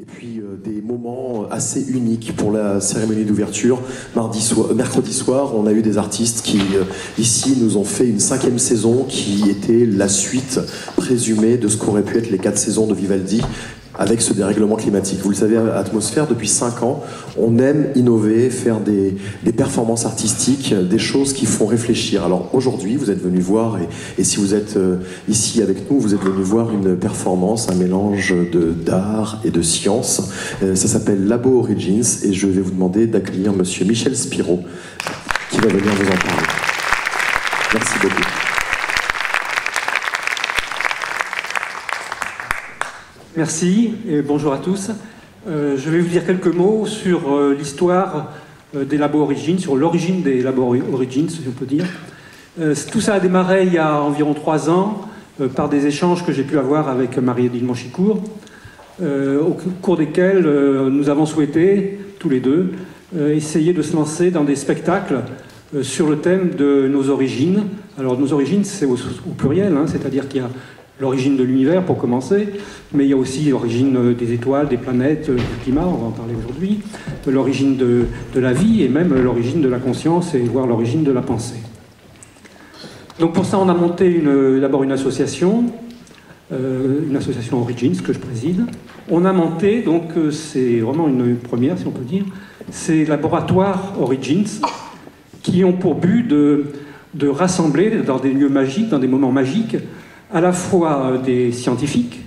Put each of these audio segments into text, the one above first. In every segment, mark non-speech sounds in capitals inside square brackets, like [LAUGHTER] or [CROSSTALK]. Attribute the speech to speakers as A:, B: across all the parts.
A: et puis euh, des moments assez uniques pour la cérémonie d'ouverture. Mercredi soir, on a eu des artistes qui, euh, ici, nous ont fait une cinquième saison qui était la suite présumée de ce qu'auraient pu être les quatre saisons de Vivaldi avec ce dérèglement climatique. Vous le savez, Atmosphère, depuis cinq ans, on aime innover, faire des, performances artistiques, des choses qui font réfléchir. Alors aujourd'hui, vous êtes venu voir, et, si vous êtes euh, ici avec nous, vous êtes venu voir une performance, un mélange d'art et de science. Euh, ça s'appelle Labo Origins, et je vais vous demander d'accueillir Monsieur Michel Spiro, qui va venir vous en parler. Merci beaucoup.
B: Merci et bonjour à tous. Euh, je vais vous dire quelques mots sur euh, l'histoire euh, des labos Origins, sur l'origine des labos Origins, si on peut dire. Tout ça a démarré il y a environ trois ans par des échanges que j'ai pu avoir avec Marie-Odile Manchicourt, au cours desquels nous avons souhaité, tous les deux, essayer de se lancer dans des spectacles sur le thème de nos origines. Alors nos origines, c'est au, au pluriel, hein, c'est-à-dire qu'il y a l'origine de l'univers pour commencer, mais il y a aussi l'origine des étoiles, des planètes, du climat, on va en parler aujourd'hui, l'origine de, la vie et même l'origine de la conscience et voire l'origine de la pensée. Donc pour ça, on a monté d'abord une association, euh, une association Origins que je préside. On a monté, donc euh, c'est vraiment une première si on peut dire, ces laboratoires Origins qui ont pour but de, de rassembler dans des lieux magiques, dans des moments magiques, à la fois des scientifiques,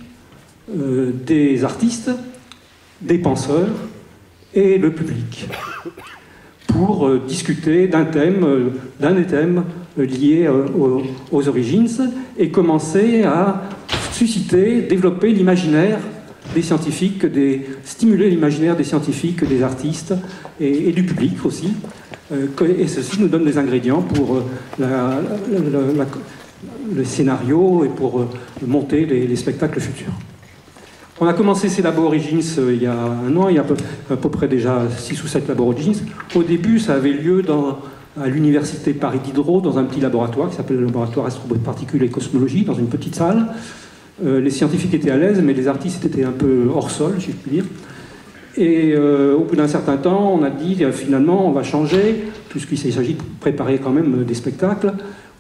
B: euh, des artistes, des penseurs et le public, pour euh, discuter d'un thème, euh, d'un liés euh, aux, aux origines et commencer à susciter, développer l'imaginaire des scientifiques, des, stimuler l'imaginaire des scientifiques, des artistes et, du public aussi. Et ceci nous donne des ingrédients pour la- le scénario et pour euh, monter les, les spectacles futurs. On a commencé ces labos Origins euh, il y a un an, il y a à peu, près déjà 6 ou 7 labos Origins. Au début, ça avait lieu à l'université Paris Diderot, dans un petit laboratoire qui s'appelle le laboratoire astroparticules et cosmologie, dans une petite salle. Euh, les scientifiques étaient à l'aise, mais les artistes étaient un peu hors sol, si je puis dire. Et au bout d'un certain temps, on a dit finalement, on va changer, puisqu'il s'agit de préparer quand même des spectacles.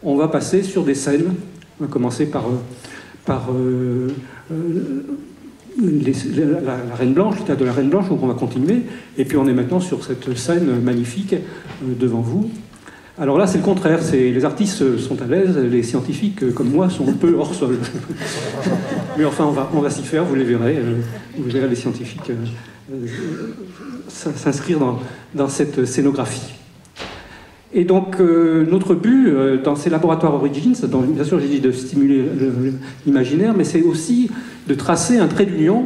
B: On va passer sur des scènes. On va commencer par, euh, euh, euh, la, Reine Blanche, théâtre de la Reine Blanche, donc on va continuer. Et puis on est maintenant sur cette scène magnifique devant vous. Alors là, c'est le contraire. Les artistes sont à l'aise, les scientifiques comme moi sont un peu hors sol. [LAUGHS] Mais enfin, on va, s'y faire. Vous les verrez. Vous verrez les scientifiques s'inscrire dans cette scénographie. Et donc, euh, notre but euh, dans ces laboratoires Origins, bien sûr, j'ai dit de stimuler le- l'imaginaire, mais c'est aussi de tracer un trait d'union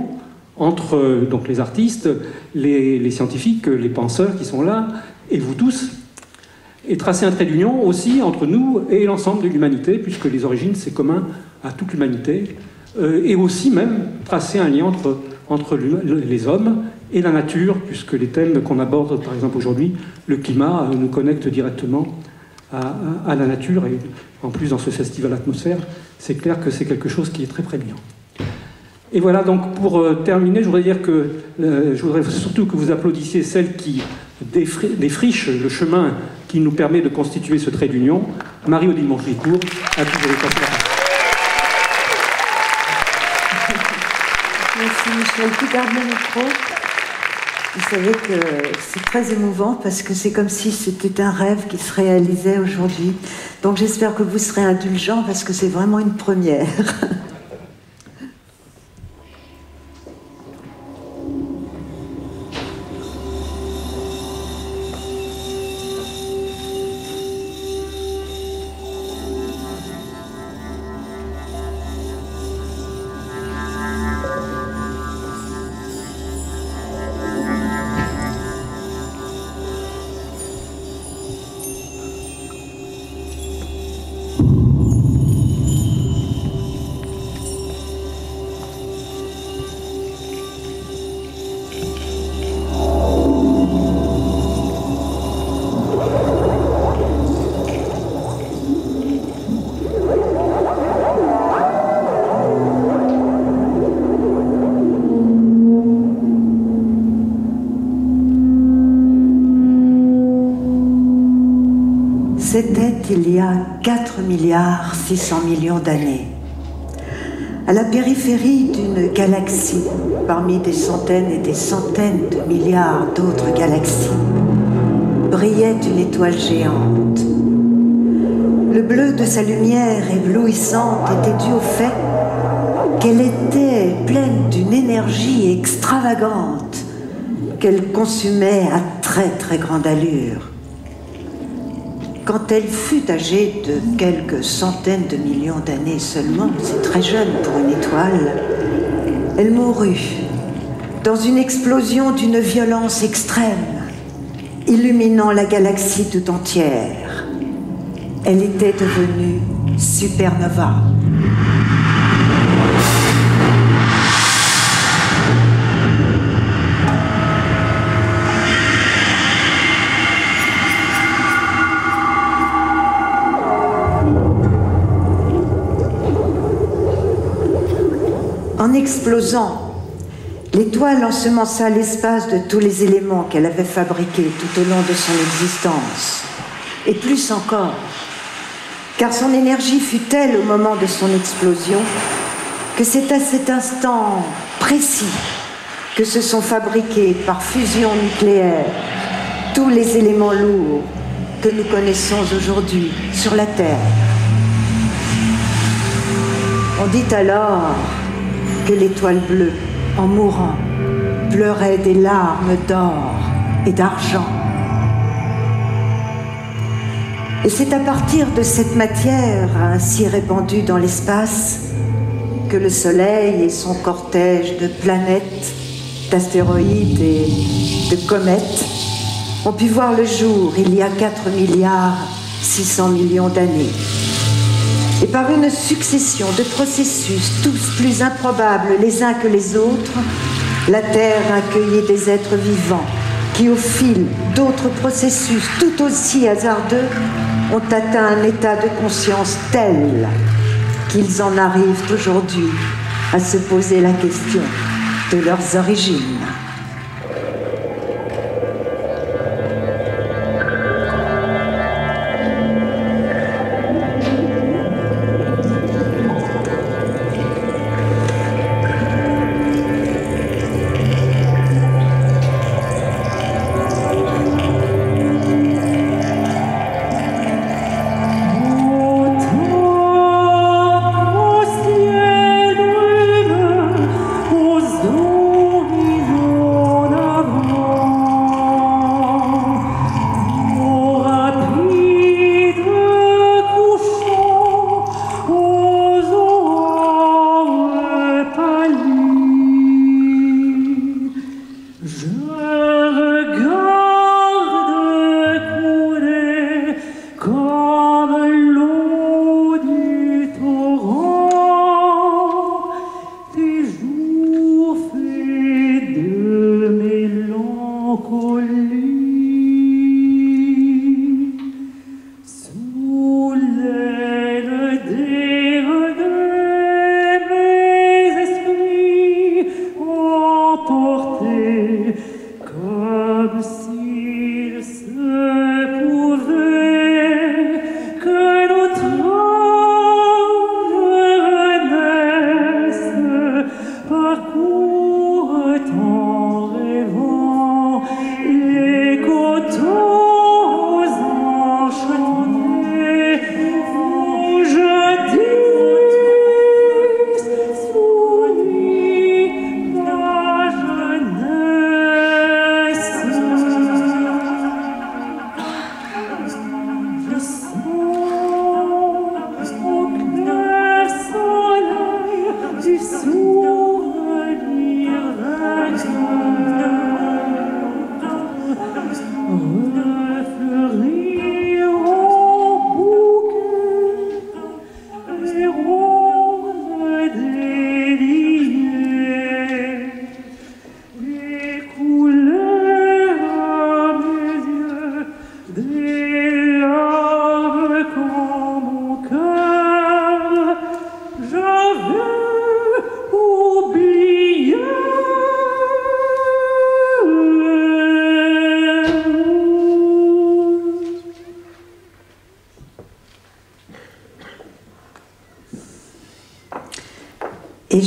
B: entre euh, donc, les artistes, les, les scientifiques, les penseurs qui sont là, et vous tous, et tracer un trait d'union aussi entre nous et l'ensemble de l'humanité, puisque les origines, c'est commun à toute l'humanité, et aussi même tracer un lien entre, entre les hommes et la nature, puisque les thèmes qu'on aborde, par exemple aujourd'hui, le climat, euh, nous connectent directement à, la nature, et en plus dans ce festival atmosphère, c'est clair que c'est quelque chose qui est très prégnant. Et voilà, donc pour euh, terminer, je voudrais dire que euh, je voudrais surtout que vous applaudissiez celle qui défri- défriche le chemin qui nous permet de constituer ce trait d'union, Marie-Odile Monchicourt, à qui je
C: Le micro. Vous savez que c'est très émouvant parce que c'est comme si c'était un rêve qui se réalisait aujourd'hui. Donc j'espère que vous serez indulgents parce que c'est vraiment une première. [LAUGHS]
D: il y a 4 milliards 600 millions d'années. À la périphérie d'une galaxie, parmi des centaines et des centaines de milliards d'autres galaxies, brillait une étoile géante. Le bleu de sa lumière éblouissante était dû au fait qu'elle était pleine d'une énergie extravagante qu'elle consumait à très très grande allure. Quand elle fut âgée de quelques centaines de millions d'années seulement, c'est très jeune pour une étoile, elle mourut dans une explosion d'une violence extrême, illuminant la galaxie tout entière. Elle était devenue supernova. Explosant, l'étoile ensemença l'espace de tous les éléments qu'elle avait fabriqués tout au long de son existence, et plus encore, car son énergie fut telle au moment de son explosion que c'est à cet instant précis que se sont fabriqués par fusion nucléaire tous les éléments lourds que nous connaissons aujourd'hui sur la Terre. On dit alors que l'étoile bleue, en mourant, pleurait des larmes d'or et d'argent. Et c'est à partir de cette matière ainsi répandue dans l'espace que le Soleil et son cortège de planètes, d'astéroïdes et de comètes ont pu voir le jour il y a 4 milliards 600 millions d'années et par une succession de processus tous plus improbables les uns que les autres, la Terre accueillit des êtres vivants qui, au fil d'autres processus tout aussi hasardeux, ont atteint un état de conscience tel qu'ils en arrivent aujourd'hui à se poser la question de leurs origines.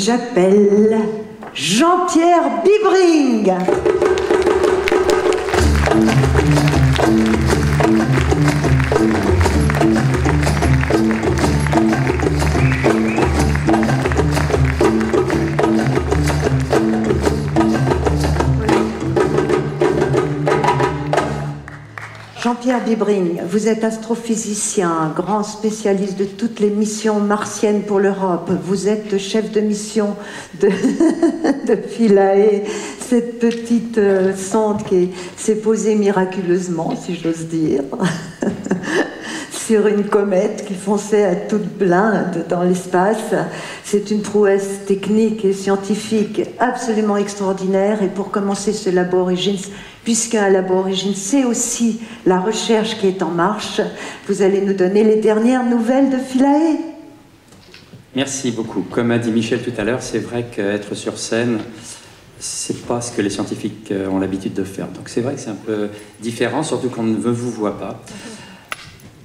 C: J'appelle Jean-Pierre Bibring, vous êtes astrophysicien, grand spécialiste de toutes les missions martiennes pour l'Europe. Vous êtes chef de mission de, [LAUGHS] Philae, cette petite euh, sonde qui s'est posée miraculeusement, si j'ose dire, [LAUGHS] sur une comète qui fonçait à toute blinde dans l'espace. C'est une prouesse technique et scientifique absolument extraordinaire. Et pour commencer ce labo Origins, puisqu'un labo Origins, c'est aussi la recherche qui est en marche, vous allez nous donner les dernières nouvelles de Philae.
E: Merci beaucoup. Comme a dit Michel tout à l'heure, c'est vrai qu'être sur scène, c'est pas ce que les scientifiques euh, ont l'habitude de faire. Donc c'est vrai que c'est un peu différent, surtout qu'on ne vous voit pas.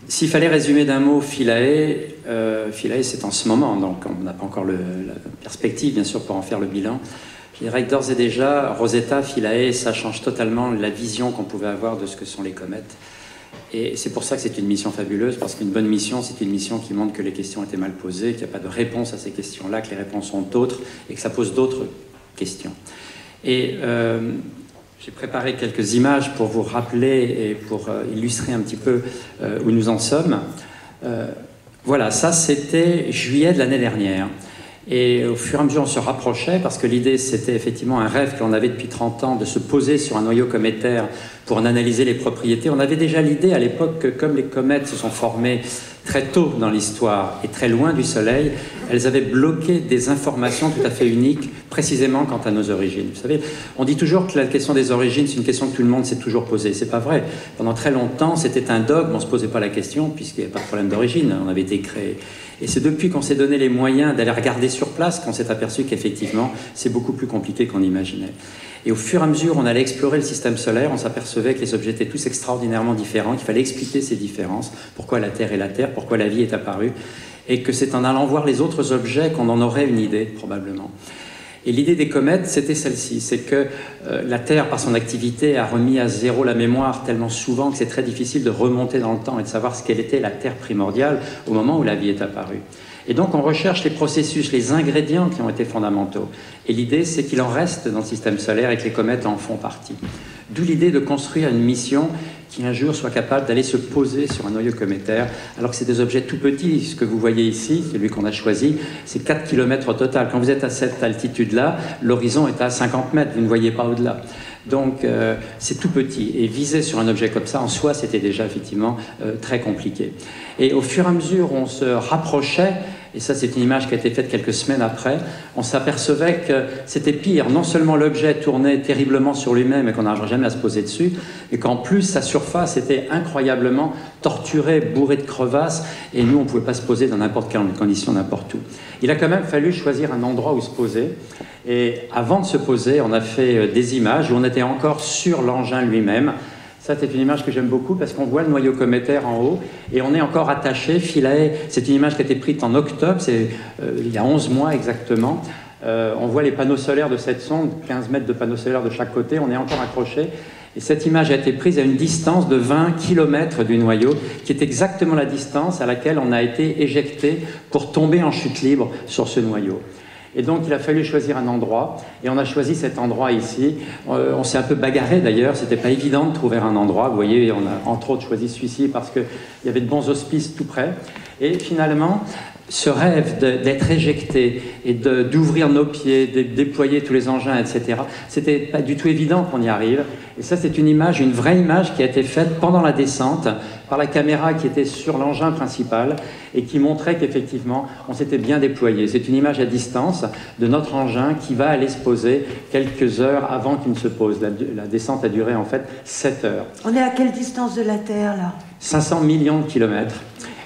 E: S'il fallait résumer d'un mot Philae, euh, Philae c'est en ce moment, donc on n'a pas encore la perspective bien sûr pour en faire le bilan. Je dirais que d'ores et déjà, Rosetta, Philae, ça change totalement la vision qu'on pouvait avoir de ce que sont les comètes. Et c'est pour ça que c'est une mission fabuleuse, parce qu'une bonne mission, c'est une mission qui montre que les questions étaient mal posées, qu'il n'y a pas de réponse à ces questions-là, que les réponses sont d'autres, et que ça pose d'autres questions. Et euh, j'ai préparé quelques images pour vous rappeler et pour euh, illustrer un petit peu euh, où nous en sommes. Euh, voilà, ça c'était juillet de l'année dernière. Et au fur et à mesure, on se rapprochait parce que l'idée, c'était effectivement un rêve que l'on avait depuis 30 ans de se poser sur un noyau cométaire pour en analyser les propriétés. On avait déjà l'idée à l'époque que comme les comètes se sont formées très tôt dans l'histoire et très loin du Soleil, elles avaient bloqué des informations tout à fait uniques, précisément quant à nos origines. Vous savez, on dit toujours que la question des origines, c'est une question que tout le monde s'est toujours posée. C'est pas vrai. Pendant très longtemps, c'était un dogme, on se posait pas la question, puisqu'il n'y avait pas de problème d'origine, on avait été créé. Et c'est depuis qu'on s'est donné les moyens d'aller regarder sur place qu'on s'est aperçu qu'effectivement, c'est beaucoup plus compliqué qu'on imaginait. Et au fur et à mesure, on allait explorer le système solaire, on s'apercevait que les objets étaient tous extraordinairement différents, qu'il fallait expliquer ces différences, pourquoi la Terre est la Terre, pourquoi la vie est apparue, et que c'est en allant voir les autres objets qu'on en aurait une idée, probablement. Et l'idée des comètes, c'était celle-ci, c'est que euh, la Terre, par son activité, a remis à zéro la mémoire tellement souvent que c'est très difficile de remonter dans le temps et de savoir ce qu'elle était la Terre primordiale au moment où la vie est apparue. Et donc on recherche les processus, les ingrédients qui ont été fondamentaux. Et l'idée, c'est qu'il en reste dans le système solaire et que les comètes en font partie. D'où l'idée de construire une mission qui un jour soit capable d'aller se poser sur un noyau cométaire, alors que c'est des objets tout petits. Ce que vous voyez ici, celui qu'on a choisi, c'est 4 km au total. Quand vous êtes à cette altitude-là, l'horizon est à 50 mètres, vous ne voyez pas au-delà. Donc euh, c'est tout petit. Et viser sur un objet comme ça, en soi, c'était déjà effectivement euh, très compliqué. Et au fur et à mesure, on se rapprochait et ça c'est une image qui a été faite quelques semaines après, on s'apercevait que c'était pire. Non seulement l'objet tournait terriblement sur lui-même et qu'on n'arriverait jamais à se poser dessus, et qu'en plus sa surface était incroyablement torturée, bourrée de crevasses, et nous on ne pouvait pas se poser dans n'importe quelle condition, n'importe où. Il a quand même fallu choisir un endroit où se poser, et avant de se poser, on a fait euh, des images où on était encore sur l'engin lui-même, ça, c'est une image que j'aime beaucoup parce qu'on voit le noyau cométaire en haut et on est encore attaché. Philae, c'est une image qui a été prise en octobre, c'est euh, il y a 11 mois exactement. Euh, on voit les panneaux solaires de cette sonde, 15 mètres de panneaux solaires de chaque côté, on est encore accroché. Et cette image a été prise à une distance de 20 km du noyau, qui est exactement la distance à laquelle on a été éjecté pour tomber en chute libre sur ce noyau. Et donc, il a fallu choisir un endroit. Et on a choisi cet endroit ici. Euh, on s'est un peu bagarré d'ailleurs. C'était pas évident de trouver un endroit. Vous voyez, on a entre autres choisi celui-ci parce qu'il y avait de bons hospices tout près. Et finalement, ce rêve d'être éjecté et d'ouvrir nos pieds, de déployer tous les engins, etc., c'était pas du tout évident qu'on y arrive. Et ça, c'est une image, une vraie image qui a été faite pendant la descente par la caméra qui était sur l'engin principal et qui montrait qu'effectivement, on s'était bien déployé. C'est une image à distance de notre engin qui va aller se poser quelques heures avant qu'il ne se pose. La, la descente a duré en fait 7 heures.
C: On est à quelle distance de la Terre là?
E: 500 millions de kilomètres.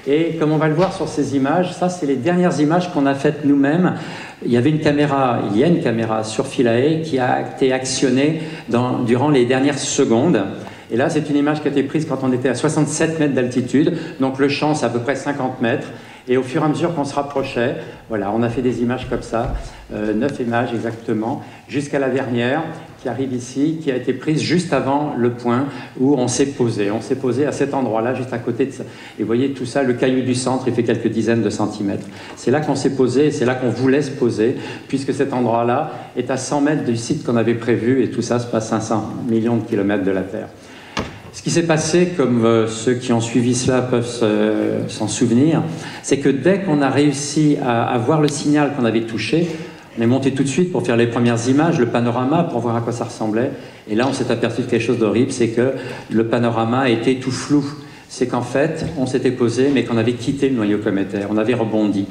E: Et comme on va le voir sur ces images, ça c'est les dernières images qu'on a faites nous-mêmes. Il y avait une caméra, il y a une caméra sur Philae qui a été actionnée dans, durant les dernières secondes. Et là, c'est une image qui a été prise quand on était à 67 mètres d'altitude. Donc le champ, c'est à peu près 50 mètres. Et au fur et à mesure qu'on se rapprochait, voilà, on a fait des images comme ça, euh, neuf images exactement, jusqu'à la dernière qui arrive ici, qui a été prise juste avant le point où on s'est posé. On s'est posé à cet endroit-là, juste à côté de ça. Et vous voyez tout ça, le caillou du centre, il fait quelques dizaines de centimètres. C'est là qu'on s'est posé, c'est là qu'on voulait se poser, puisque cet endroit-là est à 100 mètres du site qu'on avait prévu, et tout ça se passe 500 millions de kilomètres de la Terre. Ce qui s'est passé, comme euh, ceux qui ont suivi cela peuvent s'en souvenir, c'est que dès qu'on a réussi à, à voir le signal qu'on avait touché, on est monté tout de suite pour faire les premières images, le panorama, pour voir à quoi ça ressemblait. Et là, on s'est aperçu de quelque chose d'horrible, c'est que le panorama était tout flou. C'est qu'en fait, on s'était posé, mais qu'on avait quitté le noyau cométaire, on avait rebondi.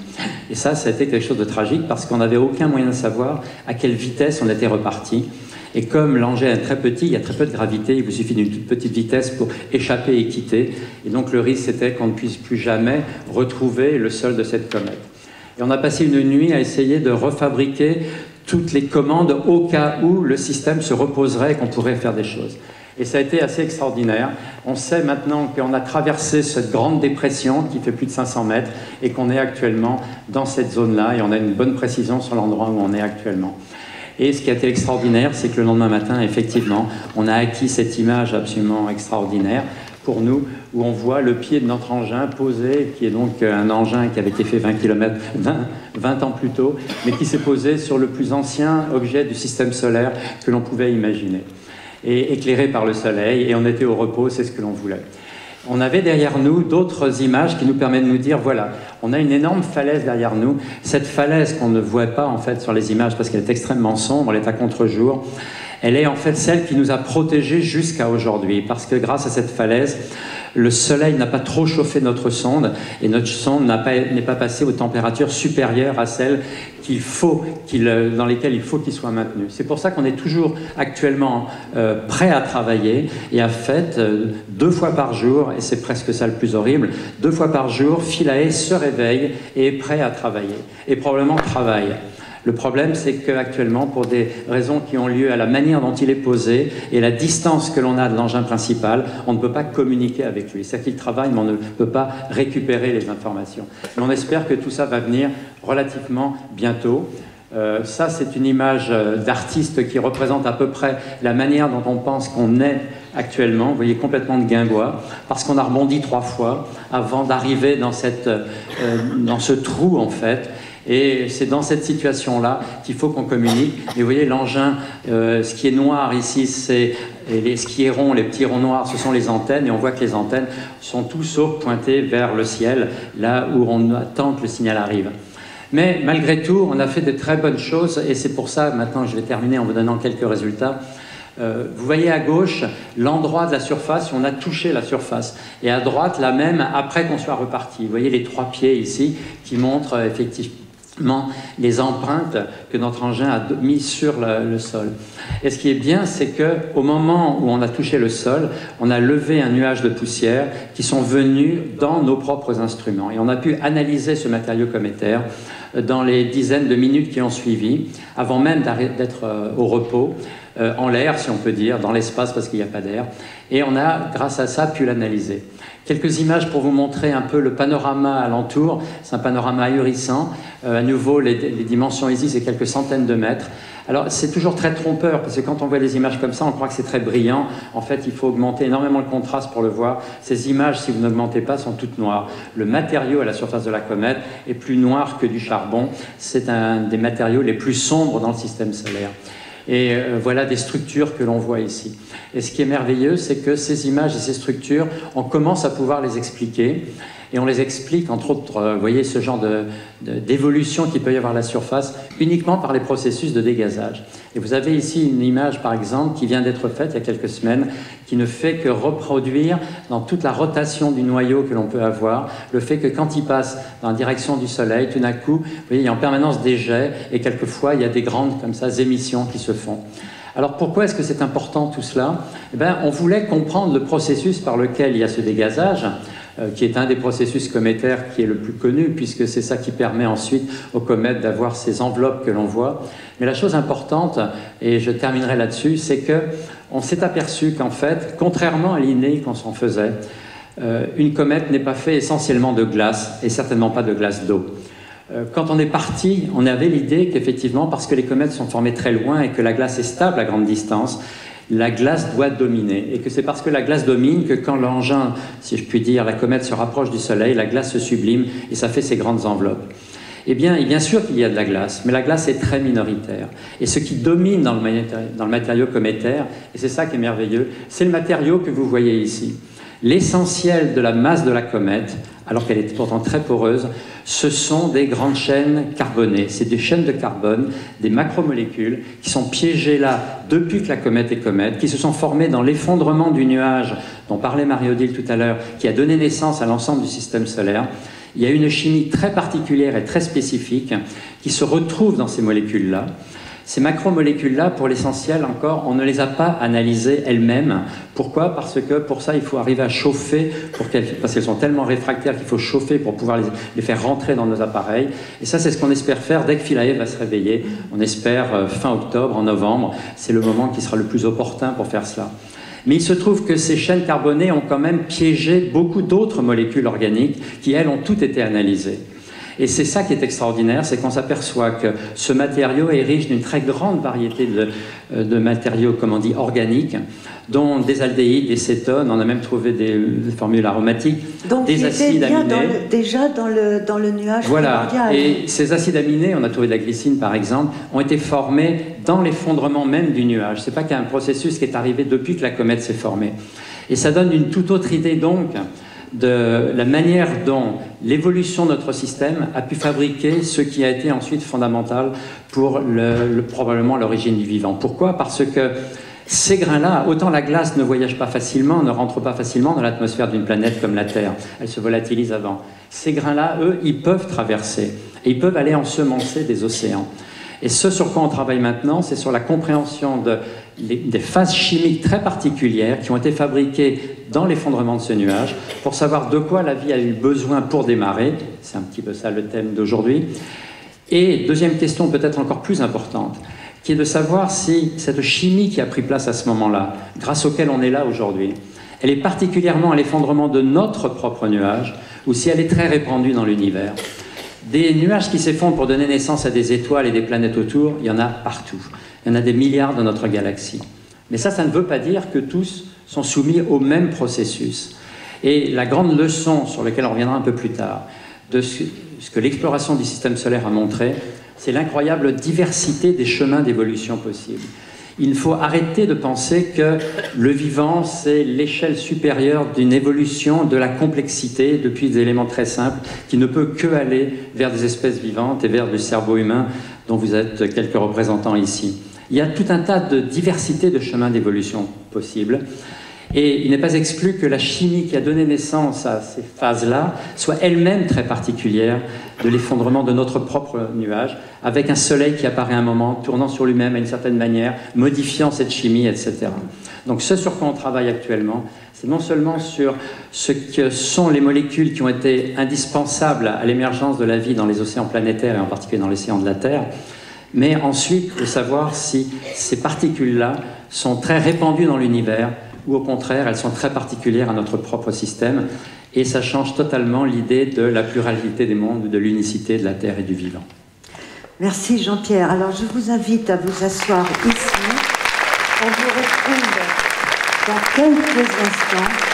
E: Et ça, ça a été quelque chose de tragique parce qu'on n'avait aucun moyen de savoir à quelle vitesse on était reparti. Et comme l'engin est très petit, il y a très peu de gravité, il vous suffit d'une toute petite vitesse pour échapper et quitter. Et donc le risque, c'était qu'on ne puisse plus jamais retrouver le sol de cette comète. Et on a passé une nuit à essayer de refabriquer toutes les commandes au cas où le système se reposerait et qu'on pourrait faire des choses. Et ça a été assez extraordinaire. On sait maintenant qu'on a traversé cette grande dépression qui fait plus de 500 mètres et qu'on est actuellement dans cette zone-là et on a une bonne précision sur l'endroit où on est actuellement. Et ce qui a été extraordinaire, c'est que le lendemain matin, effectivement, on a acquis cette image absolument extraordinaire pour nous, où on voit le pied de notre engin posé, qui est donc un engin qui avait été fait 20 km, 20, ans plus tôt, mais qui s'est posé sur le plus ancien objet du système solaire que l'on pouvait imaginer, et éclairé par le soleil, et on était au repos, c'est ce que l'on voulait. On avait derrière nous d'autres images qui nous permettent de nous dire, voilà, on a une énorme falaise derrière nous. Cette falaise qu'on ne voit pas en fait sur les images parce qu'elle est extrêmement sombre, elle est à contre-jour elle est en fait celle qui nous a protégés jusqu'à aujourd'hui, parce que grâce à cette falaise, le soleil n'a pas trop chauffé notre sonde et notre sonde n'est pas, passée aux températures supérieures à celles qu'il faut, dans lesquelles il faut qu'il soit maintenu. C'est pour ça qu'on est toujours actuellement euh, prêt à travailler et à fait euh, deux fois par jour, et c'est presque ça le plus horrible, deux fois par jour, Philae se réveille et est prêt à travailler et probablement travaille. Le problème, c'est qu'actuellement, pour des raisons qui ont lieu à la manière dont il est posé et la distance que l'on a de l'engin principal, on ne peut pas communiquer avec lui. C'est-à-dire qu'il travaille, mais on ne peut pas récupérer les informations. Mais on espère que tout ça va venir relativement bientôt. Euh, ça, c'est une image euh, d'artiste qui représente à peu près la manière dont on pense qu'on est actuellement. Vous voyez, complètement de guingois, parce qu'on a rebondi trois fois avant d'arriver dans, euh, dans ce trou, en fait. Et c'est dans cette situation-là qu'il faut qu'on communique. Et vous voyez, l'engin, euh, ce qui est noir ici, c'est ce qui est rond, les petits ronds noirs, ce sont les antennes. Et on voit que les antennes sont tous sauf pointées vers le ciel, là où on attend que le signal arrive. Mais malgré tout, on a fait de très bonnes choses. Et c'est pour ça, maintenant, je vais terminer en vous donnant quelques résultats. Euh, vous voyez à gauche l'endroit de la surface où on a touché la surface. Et à droite, la même après qu'on soit reparti. Vous voyez les trois pieds ici qui montrent effectivement les empreintes que notre engin a mis sur le, sol. Et ce qui est bien, c'est que au moment où on a touché le sol, on a levé un nuage de poussière qui sont venus dans nos propres instruments. Et on a pu analyser ce matériau cométaire dans les dizaines de minutes qui ont suivi, avant même d'être euh, au repos, euh, en l'air, si on peut dire, dans l'espace parce qu'il n'y a pas d'air. Et on a, grâce à ça, pu l'analyser. Quelques images pour vous montrer un peu le panorama alentour. C'est un panorama ahurissant. Euh, à nouveau, les, dimensions ici, c'est quelques centaines de mètres. Alors, c'est toujours très trompeur, parce que quand on voit des images comme ça, on croit que c'est très brillant. En fait, il faut augmenter énormément le contraste pour le voir. Ces images, si vous n'augmentez pas, sont toutes noires. Le matériau à la surface de la comète est plus noir que du charbon. C'est un des matériaux les plus sombres dans le système solaire. Et euh, voilà des structures que l'on voit ici. Et ce qui est merveilleux, c'est que ces images et ces structures, on commence à pouvoir les expliquer. Et on les explique, entre autres, euh, voyez, ce genre d'évolution de, qui peut y avoir à la surface, uniquement par les processus de dégazage. Et vous avez ici une image, par exemple, qui vient d'être faite il y a quelques semaines, qui ne fait que reproduire dans toute la rotation du noyau que l'on peut avoir, le fait que quand il passe dans la direction du Soleil, tout d'un coup, voyez, il y a en permanence des jets, et quelquefois, il y a des grandes, comme ça, émissions qui se font. Alors pourquoi est-ce que c'est important tout cela? Eh bien, On voulait comprendre le processus par lequel il y a ce dégazage. Euh, qui est un des processus cométaires qui est le plus connu, puisque c'est ça qui permet ensuite aux comètes d'avoir ces enveloppes que l'on voit. Mais la chose importante, et je terminerai là-dessus, c'est que on s'est aperçu qu'en fait, contrairement à l'idée qu'on s'en faisait, Euh, une comète n'est pas faite essentiellement de glace et certainement pas de glace d'eau. Euh, quand on est parti, on avait l'idée qu'effectivement, parce que les comètes sont formées très loin et que la glace est stable à grande distance, la glace doit dominer. Et que c'est parce que la glace domine que quand l'engin, si je puis dire, la comète se rapproche du Soleil, la glace se sublime et ça fait ces grandes enveloppes. Eh bien, bien sûr qu'il y a de la glace, mais la glace est très minoritaire. Et ce qui domine dans le, dans le matériau cométaire, et c'est ça qui est merveilleux, c'est le matériau que vous voyez ici. L'essentiel de la masse de la comète, alors qu'elle est pourtant très poreuse, ce sont des grandes chaînes carbonées. C'est des chaînes de carbone, des macromolécules, qui sont piégées là depuis que la comète est comète, qui se sont formées dans l'effondrement du nuage dont parlait Marie-Odile tout à l'heure, qui a donné naissance à l'ensemble du système solaire il y a une chimie très particulière et très spécifique qui se retrouve dans ces molécules-là. Ces macromolécules-là, pour l'essentiel encore, on ne les a pas analysées elles-mêmes. Pourquoi? Parce que pour ça, il faut arriver à chauffer, parce qu'elles sont tellement réfractaires qu'il faut chauffer pour pouvoir les, faire rentrer dans nos appareils. Et ça, c'est ce qu'on espère faire dès que Philae va se réveiller. On espère euh, fin octobre, en novembre. C'est le moment qui sera le plus opportun pour faire cela. Mais il se trouve que ces chaînes carbonées ont quand même piégé beaucoup d'autres molécules organiques qui, elles, ont toutes été analysées. Et c'est ça qui est extraordinaire, c'est qu'on s'aperçoit que ce matériau est riche d'une très grande variété de, euh, de, matériaux, comme on dit, organiques, dont des aldéhydes, des cétones, on a même trouvé des, formules aromatiques,
C: Donc,
E: des acides
C: bien
E: aminés.
C: déjà dans le, dans le nuage
E: Voilà, et ces acides aminés, on a trouvé de la glycine par exemple, ont été formés dans l'effondrement même du nuage. C'est pas qu'il y a un processus qui est arrivé depuis que la comète s'est formée. Et ça donne une toute autre idée donc de la manière dont l'évolution de notre système a pu fabriquer ce qui a été ensuite fondamental pour le, probablement l'origine du vivant. Pourquoi? Parce que ces grains-là, autant la glace ne voyage pas facilement, ne rentre pas facilement dans l'atmosphère d'une planète comme la Terre, elle se volatilise avant. Ces grains-là, eux, ils peuvent traverser et ils peuvent aller ensemencer des océans. Et ce sur quoi on travaille maintenant, c'est sur la compréhension de, des phases chimiques très particulières qui ont été fabriquées dans l'effondrement de ce nuage pour savoir de quoi la vie a eu besoin pour démarrer. C'est un petit peu ça le thème d'aujourd'hui. Et deuxième question peut-être encore plus importante, qui est de savoir si cette chimie qui a pris place à ce moment-là, grâce auquel on est là aujourd'hui, elle est particulièrement à l'effondrement de notre propre nuage ou si elle est très répandue dans l'univers. Des nuages qui s'effondrent pour donner naissance à des étoiles et des planètes autour, il y en a partout. Il y en a des milliards dans notre galaxie. Mais ça, ça ne veut pas dire que tous sont soumis au même processus. Et la grande leçon sur laquelle on reviendra un peu plus tard, de ce que l'exploration du système solaire a montré, c'est l'incroyable diversité des chemins d'évolution possibles. Il faut arrêter de penser que le vivant, c'est l'échelle supérieure d'une évolution de la complexité depuis des éléments très simples qui ne peut que aller vers des espèces vivantes et vers du cerveau humain dont vous êtes quelques représentants ici. Il y a tout un tas de diversité de chemins d'évolution possibles. Et il n'est pas exclu que la chimie qui a donné naissance à ces phases-là soit elle-même très particulière de l'effondrement de notre propre nuage, avec un soleil qui apparaît un moment, tournant sur lui-même à une certaine manière, modifiant cette chimie, etc. Donc ce sur quoi on travaille actuellement, c'est non seulement sur ce que sont les molécules qui ont été indispensables à l'émergence de la vie dans les océans planétaires et en particulier dans l'océan de la Terre, mais ensuite de savoir si ces particules-là sont très répandues dans l'univers ou au contraire elles sont très particulières à notre propre système et ça change totalement l'idée de la pluralité des mondes, de l'unicité de la Terre et du vivant.
C: Merci Jean-Pierre. Alors je vous invite à vous asseoir ici. On vous retrouve dans quelques instants.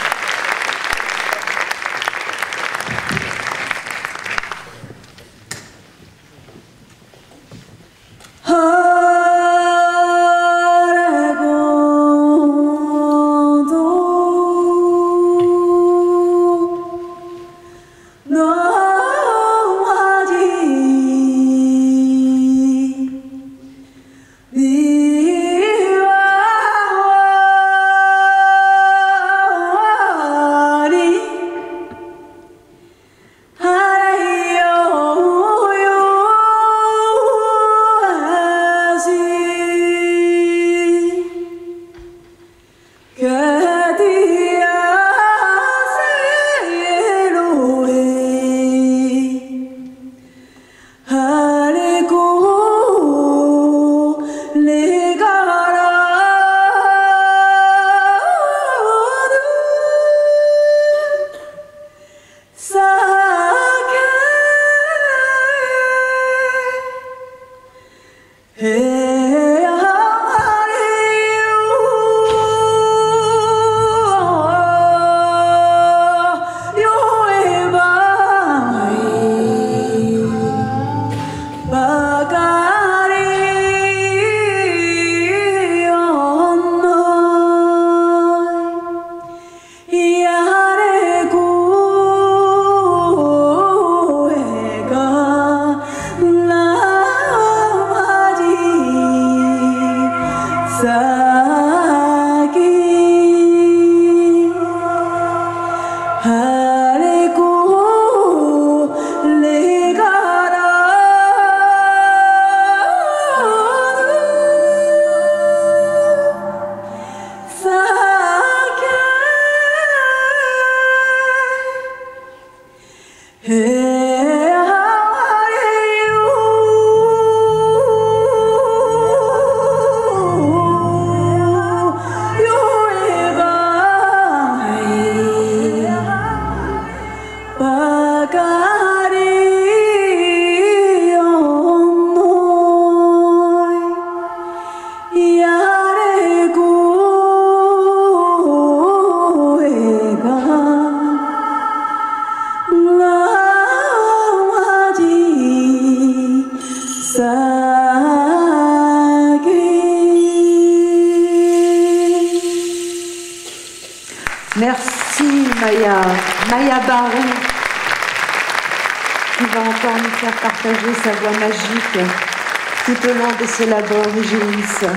C: Origins.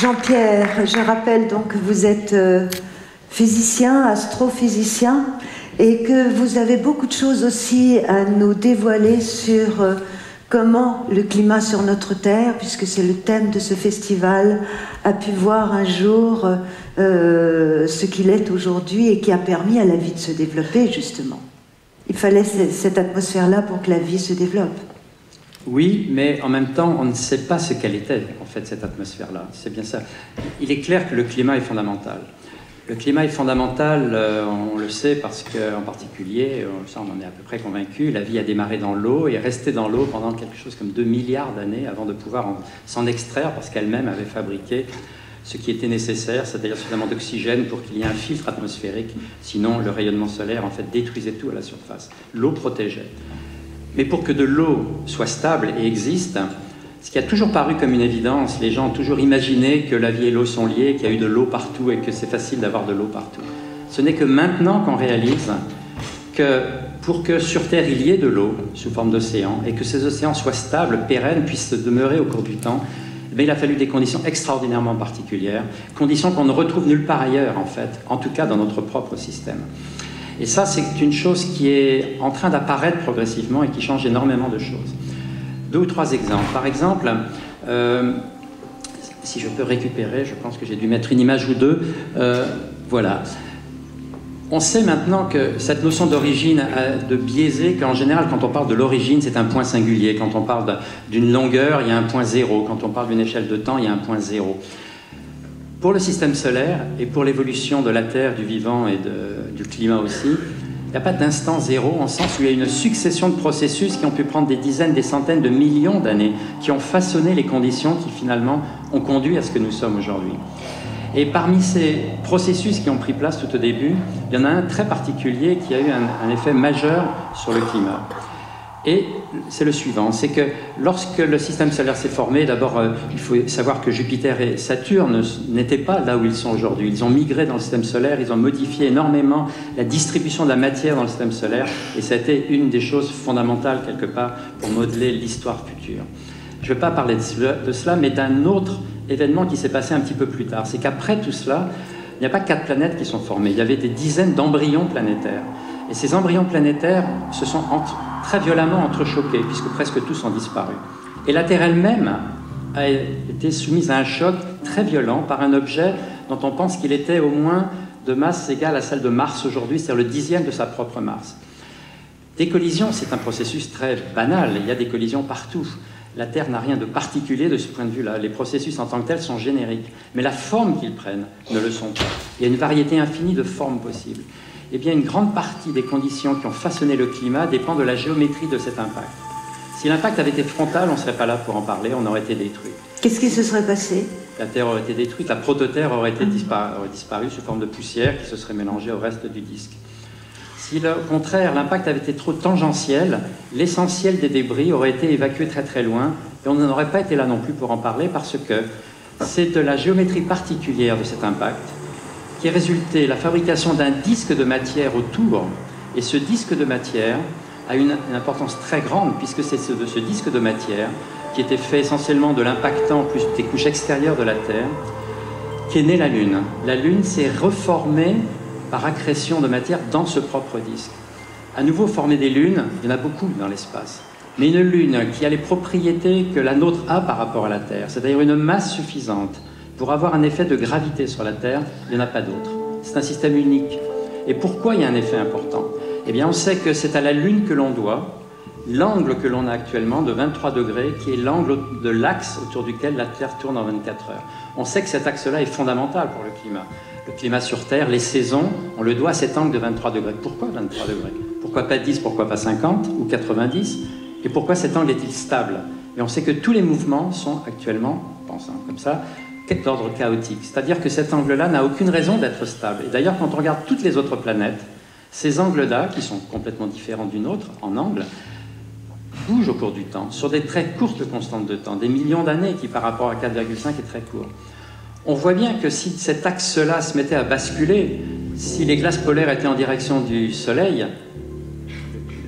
C: Jean-Pierre, je rappelle donc que vous êtes euh, physicien, astrophysicien, et que vous avez beaucoup de choses aussi à nous dévoiler sur euh, comment le climat sur notre Terre, puisque c'est le thème de ce festival, a pu voir un jour euh, ce qu'il est aujourd'hui et qui a permis à la vie de se développer, justement. Il fallait cette atmosphère-là pour que la vie se développe.
E: Oui, mais en même temps, on ne sait pas ce qu'elle était, en fait, cette atmosphère-là. C'est bien ça. Il est clair que le climat est fondamental. Le climat est fondamental, euh, on le sait parce qu'en particulier, euh, ça on en est à peu près convaincu, la vie a démarré dans l'eau et est restée dans l'eau pendant quelque chose comme 2 milliards d'années avant de pouvoir s'en extraire parce qu'elle-même avait fabriqué ce qui était nécessaire, c'est-à-dire suffisamment d'oxygène pour qu'il y ait un filtre atmosphérique, sinon le rayonnement solaire en fait détruisait tout à la surface. L'eau protégeait. Mais pour que de l'eau soit stable et existe, ce qui a toujours paru comme une évidence, les gens ont toujours imaginé que la vie et l'eau sont liées, qu'il y a eu de l'eau partout et que c'est facile d'avoir de l'eau partout. Ce n'est que maintenant qu'on réalise que pour que sur Terre il y ait de l'eau sous forme d'océan et que ces océans soient stables, pérennes, puissent demeurer au cours du temps, eh il a fallu des conditions extraordinairement particulières, conditions qu'on ne retrouve nulle part ailleurs en fait, en tout cas dans notre propre système. Et ça, c'est une chose qui est en train d'apparaître progressivement et qui change énormément de choses. Deux ou trois exemples. Par exemple, euh, si je peux récupérer, je pense que j'ai dû mettre une image ou deux. Euh, voilà. On sait maintenant que cette notion d'origine de biaisé, qu'en général, quand on parle de l'origine, c'est un point singulier. Quand on parle d'une longueur, il y a un point zéro. Quand on parle d'une échelle de temps, il y a un point zéro. Pour le système solaire et pour l'évolution de la Terre, du vivant et du climat aussi, il n'y a pas d'instant zéro, en sens où il y a une succession de processus qui ont pu prendre des dizaines, des centaines de millions d'années, qui ont façonné les conditions qui finalement ont conduit à ce que nous sommes aujourd'hui. Et parmi ces processus qui ont pris place tout au début, il y en a un très particulier qui a eu un, effet majeur sur le climat. Et c'est le suivant, c'est que lorsque le système solaire s'est formé, d'abord euh, il faut savoir que Jupiter et Saturne n'étaient pas là où ils sont aujourd'hui. Ils ont migré dans le système solaire, ils ont modifié énormément la distribution de la matière dans le système solaire, et ça a été une des choses fondamentales quelque part pour modeler l'histoire future. Je ne vais pas parler de cela, mais d'un autre événement qui s'est passé un petit peu plus tard. C'est qu'après tout cela, il n'y a pas quatre planètes qui sont formées, il y avait des dizaines d'embryons planétaires. Et ces embryons planétaires se sont très violemment entrechoqués, puisque presque tous ont disparu. Et la Terre elle-même a été soumise à un choc très violent par un objet dont on pense qu'il était au moins de masse égale à celle de Mars aujourd'hui, c'est-à-dire le dixième de sa propre masse. Des collisions, c'est un processus très banal, il y a des collisions partout. La Terre n'a rien de particulier de ce point de vue-là. Les processus en tant que tels sont génériques, mais la forme qu'ils prennent ne le sont pas. Il y a une variété infinie de formes possibles eh bien, une grande partie des conditions qui ont façonné le climat dépend de la géométrie de cet impact. Si l'impact avait été frontal, on ne serait pas là pour en parler, on aurait été détruit.
C: Qu'est-ce qui se serait passé?
E: La Terre aurait été détruite, la prototerre aurait, été aurait disparu sous forme de poussière qui se serait mélangée au reste du disque. Si au contraire l'impact avait été trop tangentiel, l'essentiel des débris aurait été évacué très très loin et on n'aurait pas été là non plus pour en parler parce que c'est de la géométrie particulière de cet impact qui résulté la fabrication d'un disque de matière autour. Et ce disque de matière a une, importance très grande, puisque c'est de ce disque de matière, qui était fait essentiellement de l'impactant plus des couches extérieures de la Terre, qu'est née la Lune. La Lune s'est reformée par accrétion de matière dans ce propre disque. À nouveau, former des lunes, il y en a beaucoup dans l'espace. Mais une lune qui a les propriétés que la nôtre a par rapport à la Terre, c'est-à-dire une masse suffisante pour avoir un effet de gravité sur la Terre, il n'y en a pas d'autre. C'est un système unique. Et pourquoi il y a un effet important? Eh bien, on sait que c'est à la Lune que l'on doit l'angle que l'on a actuellement de 23 degrés, qui est l'angle de l'axe autour duquel la Terre tourne en 24 heures. On sait que cet axe-là est fondamental pour le climat. Le climat sur Terre, les saisons, on le doit à cet angle de 23 degrés. Pourquoi 23 degrés? Pourquoi pas 10 Pourquoi pas 50 ou 90 Et pourquoi cet angle est-il stable? Et on sait que tous les mouvements sont actuellement, pensant comme ça, d'ordre chaotique. C'est-à-dire que cet angle-là n'a aucune raison d'être stable. Et d'ailleurs, quand on regarde toutes les autres planètes, ces angles-là, qui sont complètement différents d'une autre en angle, bouge au cours du temps, sur des très courtes constantes de temps, des millions d'années qui par rapport à 4,5 est très court. On voit bien que si cet axe-là se mettait à basculer, si les glaces polaires étaient en direction du Soleil,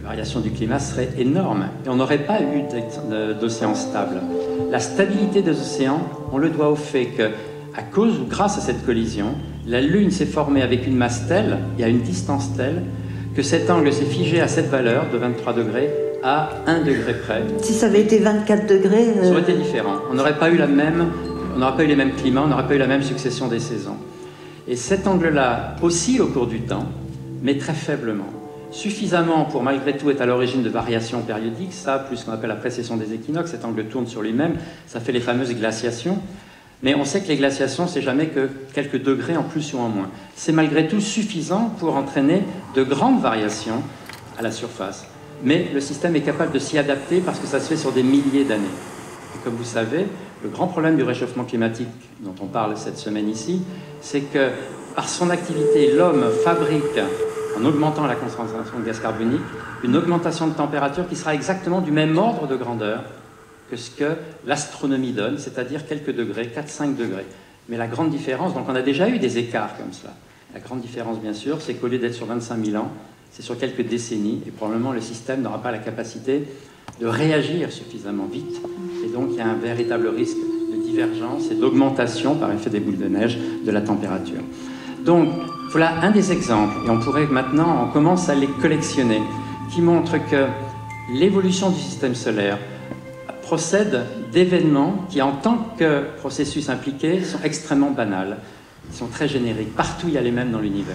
E: la variation du climat serait énorme et on n'aurait pas eu d'océan stable. La stabilité des océans, on le doit au fait que, à cause ou grâce à cette collision, la Lune s'est formée avec une masse telle et à une distance telle que cet angle s'est figé à cette valeur de 23 degrés à 1 degré près.
C: Si ça avait été 24 degrés...
E: Ça aurait été différent. On n'aurait pas eu la même, on n'aurait pas eu les mêmes climats, on n'aurait pas eu la même succession des saisons. Et cet angle-là oscille au cours du temps, mais très faiblement. Suffisamment pour malgré tout être à l'origine de variations périodiques, ça, plus ce qu'on appelle la précession des équinoxes, cet angle tourne sur lui-même, ça fait les fameuses glaciations. Mais on sait que les glaciations, c'est jamais que quelques degrés en plus ou en moins. C'est malgré tout suffisant pour entraîner de grandes variations à la surface. Mais le système est capable de s'y adapter parce que ça se fait sur des milliers d'années. Et comme vous savez, le grand problème du réchauffement climatique dont on parle cette semaine ici, c'est que par son activité, l'homme fabrique, en augmentant la concentration de gaz carbonique, une augmentation de température qui sera exactement du même ordre de grandeur que ce que l'astronomie donne, c'est-à-dire quelques degrés, 4-5 degrés. Mais la grande différence, donc on a déjà eu des écarts comme cela. La grande différence, bien sûr, c'est qu'au lieu d'être sur 25 000 ans, c'est sur quelques décennies, et probablement le système n'aura pas la capacité de réagir suffisamment vite. Et donc il y a un véritable risque de divergence et d'augmentation par effet des boules de neige de la température. Donc voilà un des exemples, et on pourrait maintenant, on commence à les collectionner, qui montrent que l'évolution du système solaire, procède d'événements qui, en tant que processus impliqués, sont extrêmement banals, ils sont très génériques. Partout, il y a les mêmes dans l'univers.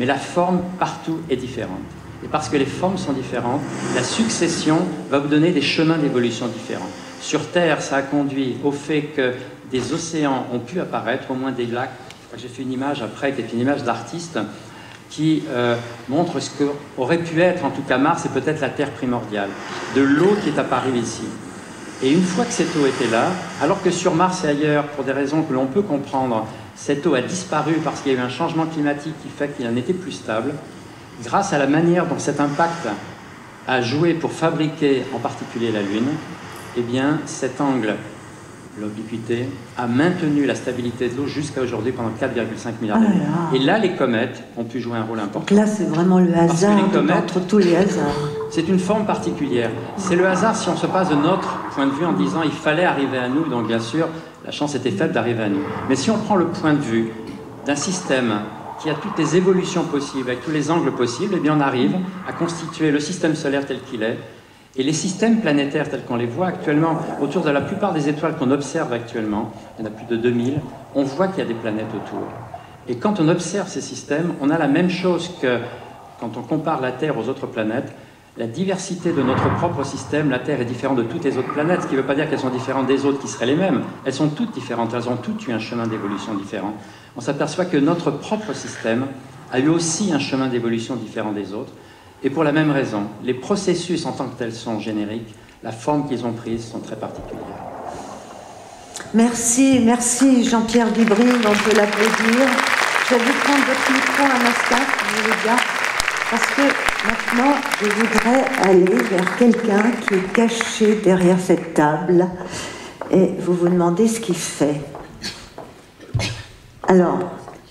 E: Mais la forme, partout, est différente. Et parce que les formes sont différentes, la succession va vous donner des chemins d'évolution différents. Sur Terre, ça a conduit au fait que des océans ont pu apparaître, au moins des lacs. J'ai fait une image après, qui est une image d'artiste, qui euh, montre ce qu'aurait pu être, en tout cas Mars, et peut-être la Terre primordiale. De l'eau qui est apparue ici. Et une fois que cette eau était là, alors que sur Mars et ailleurs, pour des raisons que l'on peut comprendre, cette eau a disparu parce qu'il y a eu un changement climatique qui fait qu'il en était plus stable, grâce à la manière dont cet impact a joué pour fabriquer en particulier la Lune, eh bien cet angle l'obliquité, a maintenu la stabilité de l'eau jusqu'à aujourd'hui pendant 4,5 milliards ah d'années. Et là, les comètes ont pu jouer un rôle important.
C: là, c'est vraiment le hasard entre tous les hasards.
E: C'est une forme particulière. C'est le hasard si on se passe de notre point de vue en disant il fallait arriver à nous, donc bien sûr, la chance était faible d'arriver à nous. Mais si on prend le point de vue d'un système qui a toutes les évolutions possibles, avec tous les angles possibles, eh bien on arrive à constituer le système solaire tel qu'il est, et les systèmes planétaires tels qu'on les voit actuellement, autour de la plupart des étoiles qu'on observe actuellement, il y en a plus de 2000, on voit qu'il y a des planètes autour. Et quand on observe ces systèmes, on a la même chose que quand on compare la Terre aux autres planètes. La diversité de notre propre système, la Terre est différente de toutes les autres planètes, ce qui ne veut pas dire qu'elles sont différentes des autres qui seraient les mêmes. Elles sont toutes différentes, elles ont toutes eu un chemin d'évolution différent. On s'aperçoit que notre propre système a eu aussi un chemin d'évolution différent des autres. Et pour la même raison, les processus en tant que tels sont génériques, la forme qu'ils ont prise sont très particulières.
C: Merci, merci Jean-Pierre Dubry, on peut l'applaudir. Je vais vous prendre votre micro un instant, je vous bien, parce que maintenant, je voudrais aller vers quelqu'un qui est caché derrière cette table et vous vous demandez ce qu'il fait. Alors,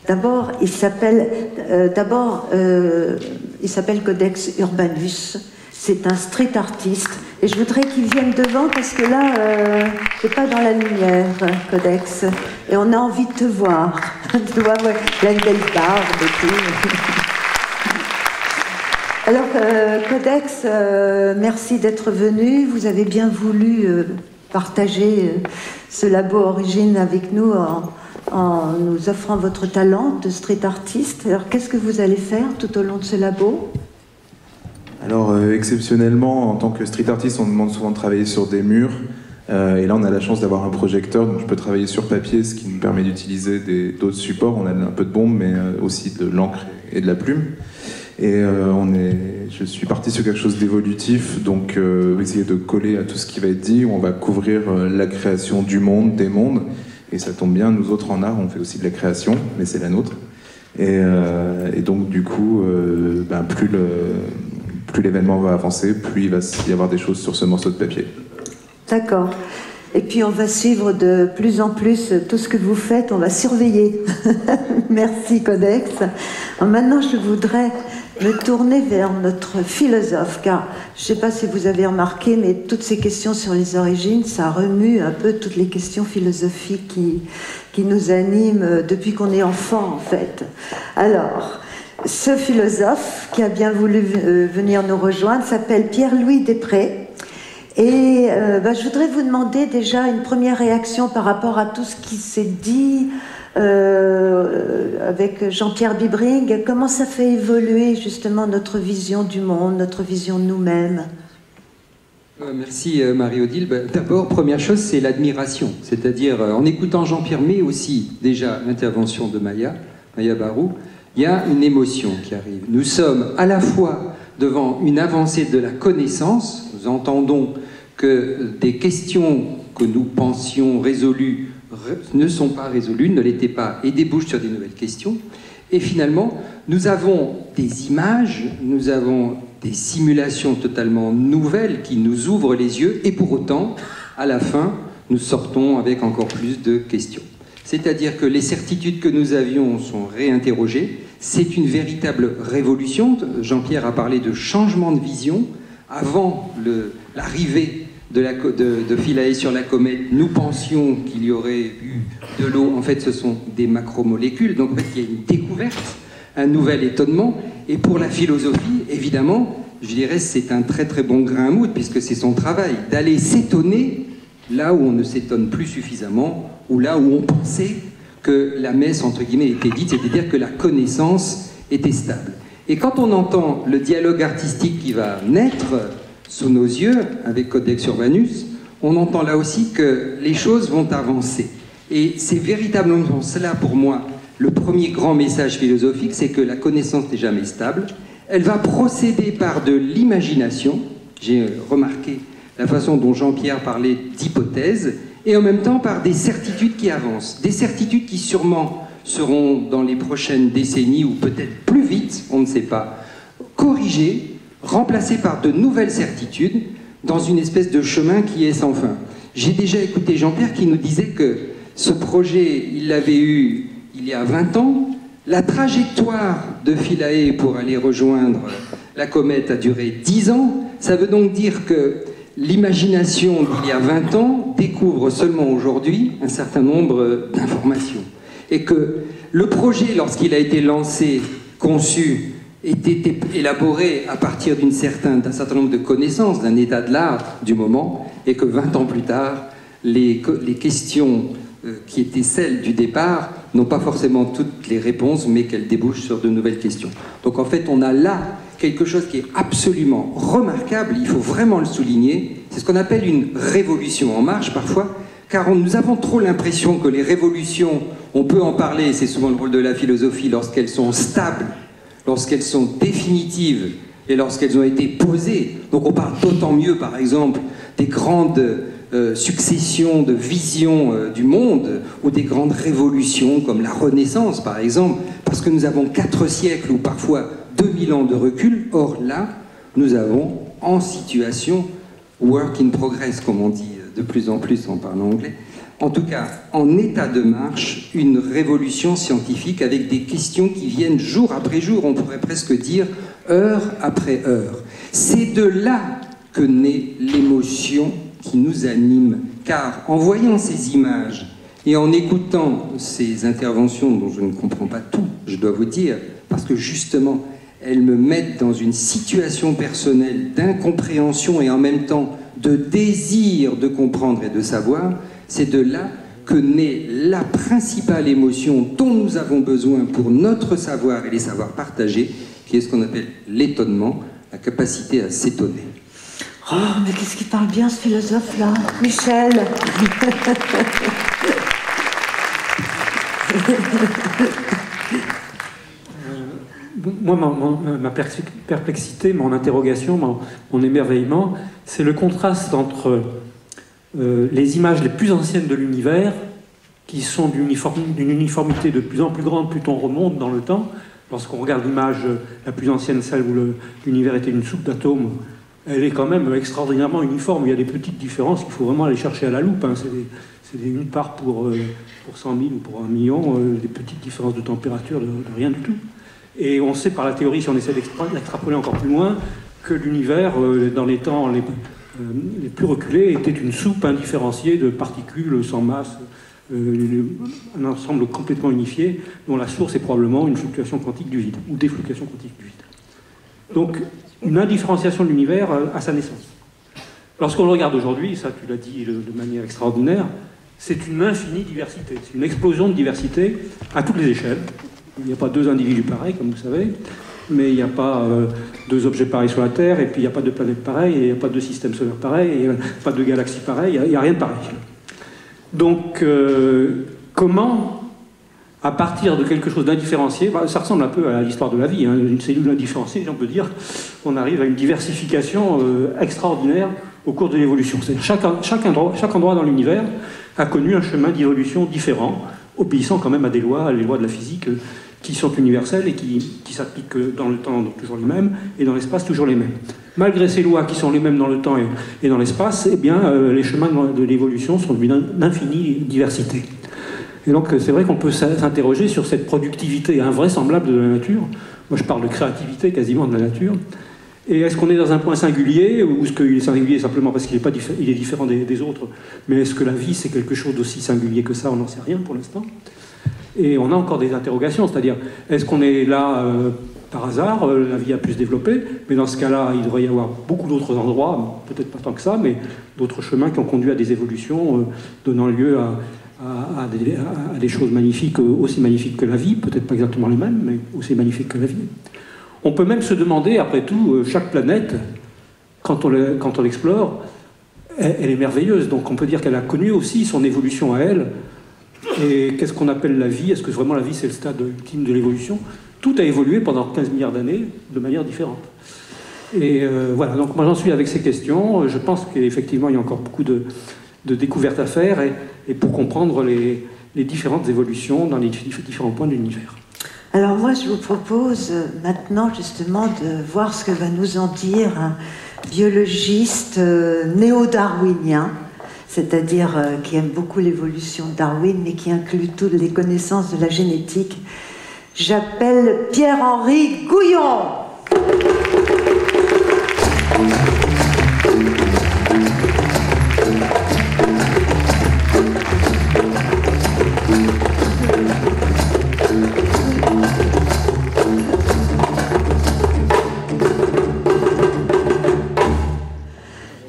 C: D'abord, il s'appelle euh, d'abord euh, il s'appelle Codex Urbanus. C'est un street artiste et je voudrais qu'il vienne devant parce que là, euh, c'est pas dans la lumière, Codex, et on a envie de te voir. [LAUGHS] tu vois, ouais, la belle barbe. [LAUGHS] Alors, euh, Codex, merci d'être venu. Vous avez bien voulu partager ce labo Origine avec nous en, en nous offrant votre talent de street artiste. Alors, qu'est-ce que vous allez faire tout au long de ce labo?
F: Alors, euh, exceptionnellement, en tant que street artiste, on demande souvent de travailler sur des murs. Euh, et là, on a la chance d'avoir un projecteur, donc je peux travailler sur papier, ce qui nous permet d'utiliser d'autres supports. On a un peu de bombe, mais euh, aussi de l'encre et de la plume. Et je suis parti sur quelque chose d'évolutif, donc essayer de coller à tout ce qui va être dit. On va couvrir la création du monde, des mondes, et ça tombe bien, nous autres en art, on fait aussi de la création, mais c'est la nôtre. Et, euh, donc, du coup, euh, ben, plus, l'événement va avancer, plus il va y avoir des choses sur ce morceau de papier.
C: D'accord. Et puis on va suivre de plus en plus tout ce que vous faites, on va surveiller. [LAUGHS] Merci Codex. maintenant je voudrais me tourner vers notre philosophe, car je ne sais pas si vous avez remarqué, mais toutes ces questions sur les origines, ça remue un peu toutes les questions philosophiques qui, qui nous animent depuis qu'on est enfant en fait. Alors, ce philosophe qui a bien voulu euh, venir nous rejoindre s'appelle Pierre-Louis Després. Et euh, bah, je voudrais vous demander déjà une première réaction par rapport à tout ce qui s'est dit euh, avec Jean-Pierre Bibring. Comment ça fait évoluer justement notre vision du monde, notre vision de nous-mêmes?
G: Euh, Merci Marie-Odile. Bah, d'abord, première chose, c'est l'admiration. C'est-à-dire, en écoutant Jean-Pierre, mais aussi déjà l'intervention de Maya, Maya Barou, il y a une émotion qui arrive. Nous sommes à la fois devant une avancée de la connaissance, nous entendons que des questions que nous pensions résolues ne sont pas résolues, ne l'étaient pas, et débouchent sur des nouvelles questions. Et finalement, nous avons des images, nous avons des simulations totalement nouvelles qui nous ouvrent les yeux, et pour autant, à la fin, nous sortons avec encore plus de questions. C'est-à-dire que les certitudes que nous avions sont réinterrogées. C'est une véritable révolution. Jean-Pierre a parlé de changement de vision. Avant l'arrivée de, de, Philae sur la comète, nous pensions qu'il y aurait eu de l'eau. En fait, ce sont des macromolécules. Donc, il y a une découverte, un nouvel étonnement. Et pour la philosophie, évidemment, je dirais, c'est un très très bon grain à moudre, puisque c'est son travail, d'aller s'étonner là où on ne s'étonne plus suffisamment, ou là où on pensait que la messe, entre guillemets, était dite, c'est-à-dire que la connaissance était stable. Et quand on entend le dialogue artistique qui va naître sous nos yeux avec Codex Urbanus, on entend là aussi que les choses vont avancer. Et c'est véritablement cela pour moi le premier grand message philosophique, c'est que la connaissance n'est jamais stable. Elle va procéder par de l'imagination. J'ai remarqué la façon dont Jean-Pierre parlait d'hypothèses, et en même temps par des certitudes qui avancent, des certitudes qui sûrement seront dans les prochaines décennies ou peut-être plus vite, on ne sait pas, corrigées, remplacées par de nouvelles certitudes dans une espèce de chemin qui est sans fin. J'ai déjà écouté Jean-Pierre qui nous disait que ce projet, il l'avait eu il y a 20 ans, la trajectoire de Philae pour aller rejoindre la comète a duré 10 ans, ça veut donc dire que l'imagination d'il y a 20 ans découvre seulement aujourd'hui un certain nombre d'informations. Et que le projet, lorsqu'il a été lancé, conçu, était élaboré à partir d'un certain, nombre de connaissances, d'un état de l'art du moment, et que 20 ans plus tard, les, les questions euh, qui étaient celles du départ n'ont pas forcément toutes les réponses, mais qu'elles débouchent sur de nouvelles questions. Donc en fait, on a là quelque chose qui est absolument remarquable, il faut vraiment le souligner, c'est ce qu'on appelle une révolution en marche parfois, car nous avons trop l'impression que les révolutions, on peut en parler, c'est souvent le rôle de la philosophie, lorsqu'elles sont stables, lorsqu'elles sont définitives et lorsqu'elles ont été posées. Donc on parle d'autant mieux, par exemple, des grandes euh, successions de visions euh, du monde ou des grandes révolutions comme la Renaissance, par exemple, parce que nous avons quatre siècles ou parfois 2000 ans de recul. Or là, nous avons en situation work in progress, comme on dit de plus en plus en parlant anglais, en tout cas en état de marche, une révolution scientifique avec des questions qui viennent jour après jour, on pourrait presque dire heure après heure. C'est de là que naît l'émotion qui nous anime, car en voyant ces images et en écoutant ces interventions dont je ne comprends pas tout, je dois vous dire, parce que justement, elles me mettent dans une situation personnelle d'incompréhension et en même temps de désir de comprendre et de savoir, c'est de là que naît la principale émotion dont nous avons besoin pour notre savoir et les savoirs partagés, qui est ce qu'on appelle l'étonnement, la capacité à s'étonner.
C: Oh, mais qu'est-ce qui parle bien ce philosophe-là Michel?
B: Moi, ma, perplexité, mon interrogation, mon, émerveillement, c'est le contraste entre euh, les images les plus anciennes de l'univers, qui sont d'une uniformité de plus en plus grande plus on remonte dans le temps, Lorsqu'on regarde l'image la plus ancienne, celle où l'univers était une soupe d'atomes, elle est quand même extraordinairement uniforme. Il y a des petites différences qu'il faut vraiment aller chercher à la loupe. Hein. C'est une part pour, euh, pour 100 000 ou pour un million, euh, des petites différences de température, de, rien du tout. Et on sait par la théorie, si on essaie d'extrapoler encore plus loin, que l'univers, dans les temps les, les, plus reculés, était une soupe indifférenciée de particules sans masse, un ensemble complètement unifié, dont la source est probablement une fluctuation quantique du vide, ou des fluctuations quantiques du vide. Donc, une indifférenciation de l'univers à sa naissance. Lorsqu'on le regarde aujourd'hui, ça tu l'as dit de manière extraordinaire, c'est une infinie diversité, c'est une explosion de diversité à toutes les échelles. Il n'y a pas deux individus pareils, comme vous savez, mais il n'y a pas euh, deux objets pareils sur la Terre, et puis il n'y a pas de planètes pareilles, et il n'y a pas de système solaire pareil, et il n'y a pas de galaxies pareilles, il n'y a, rien de pareil. Donc, euh, comment, à partir de quelque chose d'indifférencié, bah, ça ressemble un peu à l'histoire de la vie, hein, une cellule indifférenciée, on peut dire, on arrive à une diversification euh, extraordinaire au cours de l'évolution. Chaque, endroit, chaque endroit dans l'univers a connu un chemin d'évolution différent, obéissant quand même à des lois, les lois de la physique, qui sont universelles et qui, s'appliquent dans le temps toujours les mêmes et dans l'espace toujours les mêmes. Malgré ces lois qui sont les mêmes dans le temps et, dans l'espace, eh bien, euh, les chemins de l'évolution sont d'une infinie diversité. Et donc c'est vrai qu'on peut s'interroger sur cette productivité invraisemblable de la nature. Moi je parle de créativité quasiment de la nature. Et est-ce qu'on est dans un point singulier, ou est-ce qu'il est singulier simplement parce qu'il est, est différent des, autres? Mais est-ce que la vie, c'est quelque chose d'aussi singulier que ça? On n'en sait rien pour l'instant. Et on a encore des interrogations, c'est-à-dire, est-ce qu'on est là euh, par hasard euh, La vie a pu se développer, mais dans ce cas-là, il devrait y avoir beaucoup d'autres endroits, peut-être pas tant que ça, mais d'autres chemins qui ont conduit à des évolutions, euh, donnant lieu à, des, choses magnifiques, aussi magnifiques que la vie, peut-être pas exactement les mêmes, mais aussi magnifiques que la vie. On peut même se demander, après tout, chaque planète, quand on l'explore, elle est merveilleuse. Donc on peut dire qu'elle a connu aussi son évolution à elle. Et qu'est-ce qu'on appelle la vie? Est-ce que vraiment la vie c'est le stade ultime de l'évolution? Tout a évolué pendant 15 milliards d'années de manière différente. Et euh, voilà, donc moi j'en suis avec ces questions. Je pense qu'effectivement il y a encore beaucoup de, découvertes à faire et, pour comprendre les, différentes évolutions dans les différents points de l'univers.
C: Alors moi, je vous propose maintenant justement de voir ce que va nous en dire un biologiste euh, néo-darwinien, c'est-à-dire euh, qui aime beaucoup l'évolution Darwin, mais qui inclut toutes les connaissances de la génétique. J'appelle Pierre-Henri Gouillon.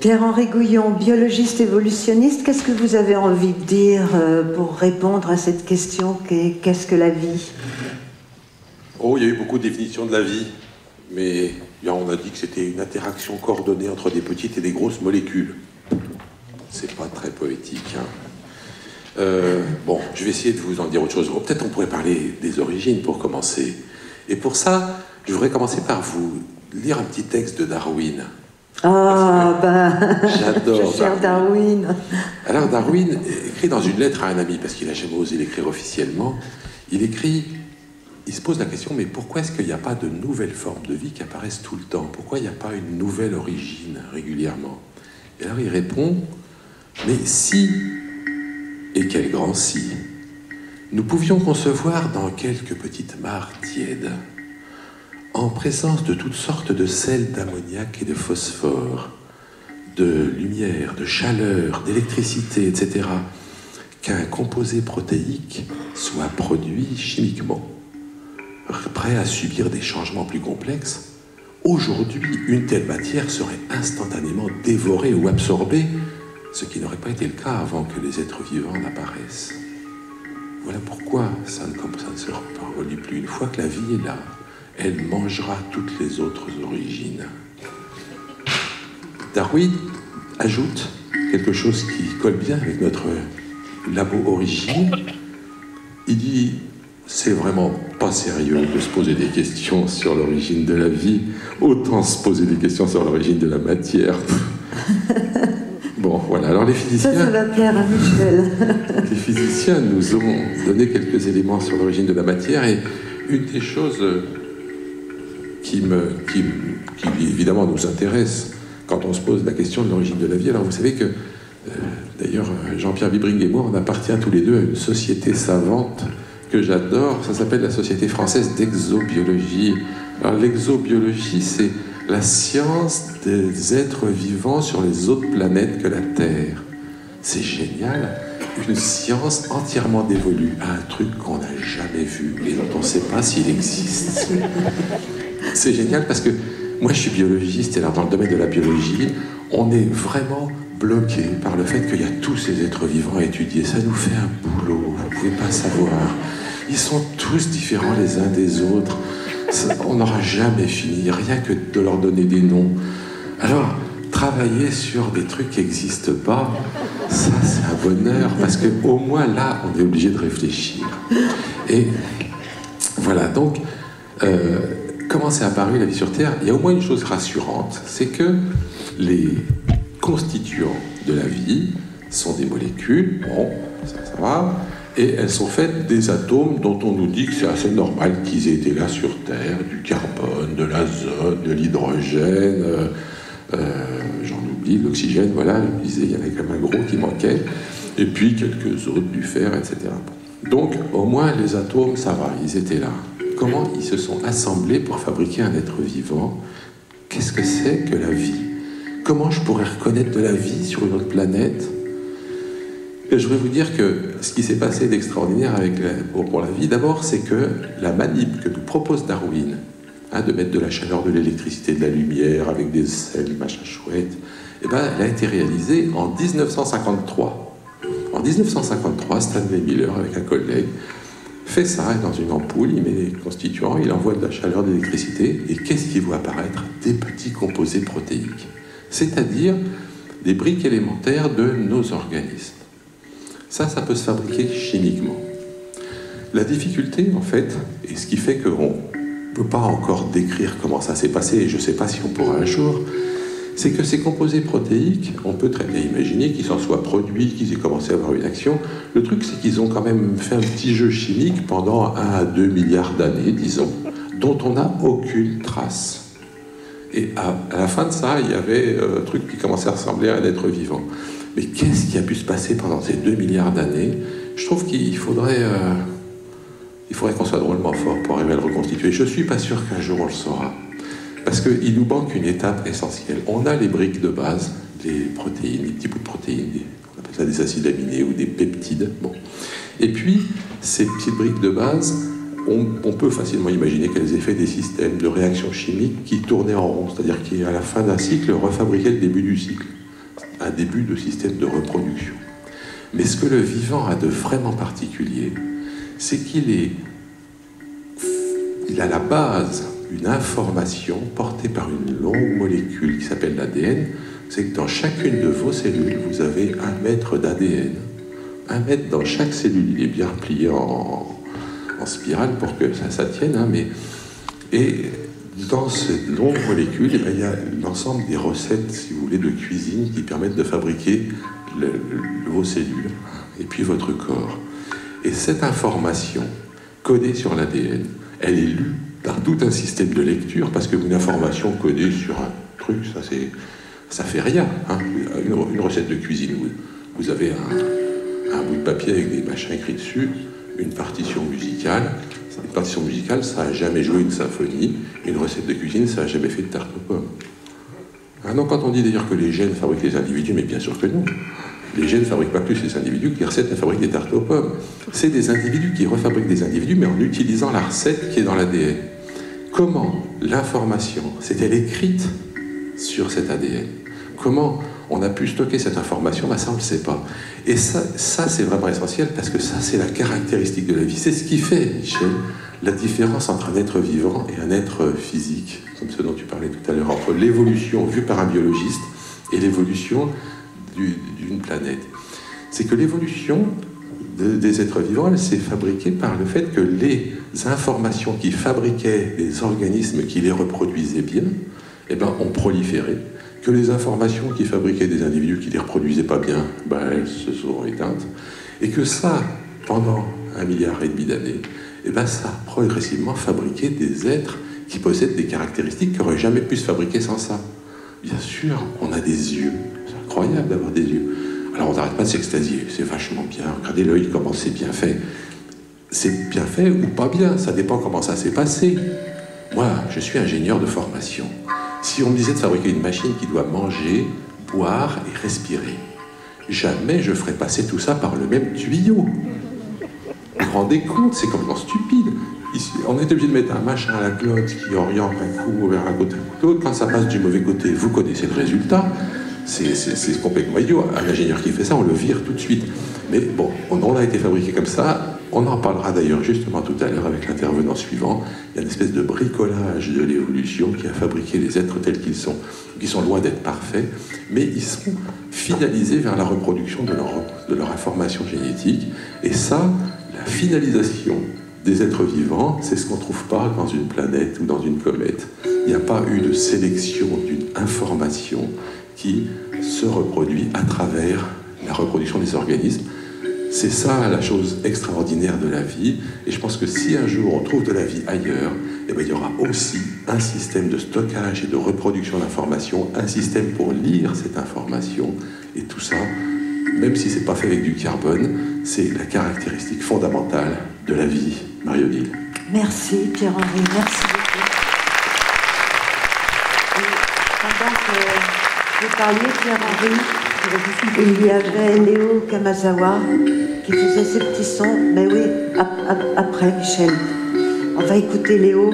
C: Pierre-Henri Gouillon, biologiste évolutionniste, qu'est-ce que vous avez envie de dire euh, pour répondre à cette question qu'est-ce que la vie?
H: Oh, il y a eu beaucoup de définitions de la vie, mais on a dit que c'était une interaction coordonnée entre des petites et des grosses molécules. C'est pas très poétique. Hein. Euh, bon, je vais essayer de vous en dire autre chose. Oh, peut-être on pourrait parler des origines pour commencer. Et pour ça, je voudrais commencer par vous lire un petit texte de Darwin.
C: Ah, ben.
H: J'adore.
C: Darwin. Darwin.
H: Alors, Darwin écrit dans une lettre à un ami, parce qu'il n'a jamais osé l'écrire officiellement, il écrit il se pose la question, mais pourquoi est-ce qu'il n'y a pas de nouvelles formes de vie qui apparaissent tout le temps? Pourquoi il n'y a pas une nouvelle origine régulièrement? Et alors il répond, mais si, et quel grand si, nous pouvions concevoir dans quelques petites mares tièdes en présence de toutes sortes de sels d'ammoniac et de phosphore, de lumière, de chaleur, d'électricité, etc., qu'un composé protéique soit produit chimiquement, prêt à subir des changements plus complexes, aujourd'hui, une telle matière serait instantanément dévorée ou absorbée, ce qui n'aurait pas été le cas avant que les êtres vivants n'apparaissent. Voilà pourquoi ça ne, ça ne se reproduit plus une fois que la vie est là elle mangera toutes les autres origines. Darwin ajoute quelque chose qui colle bien avec notre labo origine. Il dit c'est vraiment pas sérieux de se poser des questions sur l'origine de la vie, autant se poser des questions sur l'origine de la matière. [LAUGHS] Bon, voilà. Alors les physiciens.
C: Ça, ça va plaire à Michel. [LAUGHS]
H: les physiciens nous ont donné quelques éléments sur l'origine de la matière et une des choses qui, me, qui, qui évidemment nous intéresse quand on se pose la question de l'origine de la vie, alors vous savez que, euh, d'ailleurs, Jean-Pierre moi, on appartient tous les deux à une société savante que j'adore, ça s'appelle la Société française d'exobiologie. Alors l'exobiologie, c'est la science des êtres vivants sur les autres planètes que la Terre. C'est génial. Une science entièrement dévolue à un truc qu'on n'a jamais vu et dont on ne sait pas s'il existe. C'est génial parce que moi je suis biologiste et alors dans le domaine de la biologie, on est vraiment bloqué par le fait qu'il y a tous ces êtres vivants à étudier. Ça nous fait un boulot, vous ne pouvez pas savoir. Ils sont tous différents les uns des autres. On n'aura jamais fini, rien que de leur donner des noms. Alors, travailler sur des trucs qui n'existent pas, ça c'est un bonheur, parce qu'au moins là, on est obligé de réfléchir. Et voilà, donc, euh, comment c'est apparu la vie sur Terre Il y a au moins une chose rassurante, c'est que les constituants de la vie sont des molécules, bon, ça, ça va, et elles sont faites des atomes dont on nous dit que c'est assez normal qu'ils aient été là sur Terre, du carbone, de l'azote, de l'hydrogène, euh, euh, j'en oublie, l'oxygène, voilà, il y en avait quand même un gros qui manquait, et puis quelques autres, du fer, etc. Donc, au moins, les atomes, ça va, ils étaient là. Comment ils se sont assemblés pour fabriquer un être vivant. Qu'est-ce que c'est que la vie? Comment je pourrais reconnaître de la vie sur une autre planète? Et je voudrais vous dire que ce qui s'est passé d'extraordinaire avec pour, la vie, d'abord, c'est que la manip que nous propose Darwin, hein, de mettre de la chaleur, de l'électricité, de la lumière, avec des ailes, machin chouette, eh ben, elle a été réalisée en 1953. En 1953, Stanley Miller, avec un collègue, fait ça dans une ampoule, il met les constituants, il envoie de la chaleur, de l'électricité, et qu'est-ce qu'il voit apparaître? Des petits composés protéiques, c'est-à-dire des briques élémentaires de nos organismes. Ça, ça peut se fabriquer chimiquement. La difficulté, en fait, et ce qui fait qu'on ne peut pas encore décrire comment ça s'est passé, et je ne sais pas si on pourra un jour, c'est que ces composés protéiques, on peut très bien imaginer qu'ils s'en soient produits, qu'ils aient commencé à avoir une action. Le truc, c'est qu'ils ont quand même fait un petit jeu chimique pendant 1 à 2 milliards d'années, disons, dont on n'a aucune trace. Et à, la fin de ça, il y avait euh, un truc qui commençait à ressembler à un être vivant. Mais qu'est-ce qui a pu se passer pendant ces 2 milliards d'années? Je trouve qu'il faudrait, euh, faudrait qu'on soit drôlement fort pour arriver à le reconstituer. Je ne suis pas sûr qu'un jour on le saura. Parce qu'il nous manque une étape essentielle. On a les briques de base, les protéines, les petits bouts de protéines, on appelle ça des acides aminés ou des peptides. Bon. Et puis, ces petites briques de base, on, on peut facilement imaginer qu'elles aient fait des systèmes de réactions chimiques qui tournaient en rond, c'est-à-dire qui, à la fin d'un cycle, refabriquaient le début du cycle un début de système de reproduction. Mais ce que le vivant a de vraiment particulier, c'est qu'il est, il a la base, une information portée par une longue molécule qui s'appelle l'ADN. C'est que dans chacune de vos cellules, vous avez un mètre d'ADN. Un mètre dans chaque cellule. Il est bien replié en, spirale pour que ça, ça tienne. Hein, mais, et dans cette longue molécule, eh bien, il y a l'ensemble des recettes, si vous voulez, de cuisine qui permettent de fabriquer vos cellules et puis votre corps. Et cette information codée sur l'ADN, elle est lue par tout un système de lecture, parce qu'une information codée sur un truc, ça c'est ça fait rien. Hein. Une, une, recette de cuisine, vous, avez un, bout de papier avec des machins écrits dessus, une partition musicale, une partition musicale, ça n'a jamais joué une symphonie. Une recette de cuisine, ça n'a jamais fait de tarte aux pommes. Non, quand on dit d'ailleurs que les gènes fabriquent les individus, mais bien sûr que non. Les gènes ne fabriquent pas plus les individus que les recettes ne fabriquent des tartes aux pommes. C'est des individus qui refabriquent des individus, mais en utilisant la recette qui est dans l'ADN. Comment l'information s'est-elle écrite sur cet ADN Comment on a pu stocker cette information ben, Ça, on ne le sait pas. Et ça, ça c'est vraiment essentiel parce que ça, c'est la caractéristique de la vie. C'est ce qui fait, Michel, la différence entre un être vivant et un être physique, comme ce dont tu parlais tout à l'heure, entre l'évolution vue par un biologiste et l'évolution d'une planète. C'est que l'évolution de, des êtres vivants, elle s'est fabriquée par le fait que les informations qui fabriquaient les organismes qui les reproduisaient bien, eh ben, ont proliféré que les informations qui fabriquaient des individus qui les reproduisaient pas bien, ben, elles se sont éteintes, et que ça, pendant un milliard et demi d'années, et bien ça a progressivement fabriqué des êtres qui possèdent des caractéristiques qui n'auraient jamais pu se fabriquer sans ça. Bien sûr, on a des yeux. Incroyable d'avoir des yeux. Alors on n'arrête pas de s'extasier, c'est vachement bien. Regardez l'œil, comment c'est bien fait. C'est bien fait ou pas bien, ça dépend comment ça s'est passé. Moi, je suis ingénieur de formation. Si on me disait de fabriquer une machine qui doit manger, boire et respirer, jamais je ferais passer tout ça par le même tuyau. Vous vous rendez compte, c'est complètement stupide. On est obligé de mettre un machin à la glotte qui oriente un coup vers un côté ou l'autre. Quand ça passe du mauvais côté, vous connaissez le résultat. C'est- complètement idiot. Un ingénieur qui fait ça, on le vire tout de suite. Mais bon, on, on a été fabriqué comme ça. On en parlera d'ailleurs justement tout à l'heure avec l'intervenant suivant. Il y a une espèce de bricolage de l'évolution qui a fabriqué les êtres tels qu'ils sont, qui sont loin d'être parfaits, mais ils sont finalisés vers la reproduction de leur, de leur information génétique. Et ça, la finalisation des êtres vivants, c'est ce qu'on ne trouve pas dans une planète ou dans une comète. Il n'y a pas eu de sélection d'une information qui se reproduit à travers la reproduction des organismes. C'est ça la chose extraordinaire de la vie. Et je pense que si un jour on trouve de la vie ailleurs, eh bien, il y aura aussi un système de stockage et de reproduction d'informations, un système pour lire cette information. Et tout ça, même si c'est pas fait avec du carbone, c'est la caractéristique fondamentale de la vie. Mario Dill.
C: Merci Pierre-Henri, merci beaucoup. Et pendant que vous parliez, Pierre-Henri, il y avait Léo Kamazawa qui faisait ses petits sons. Mais oui, ap- ap- après Michel. On va écouter Léo.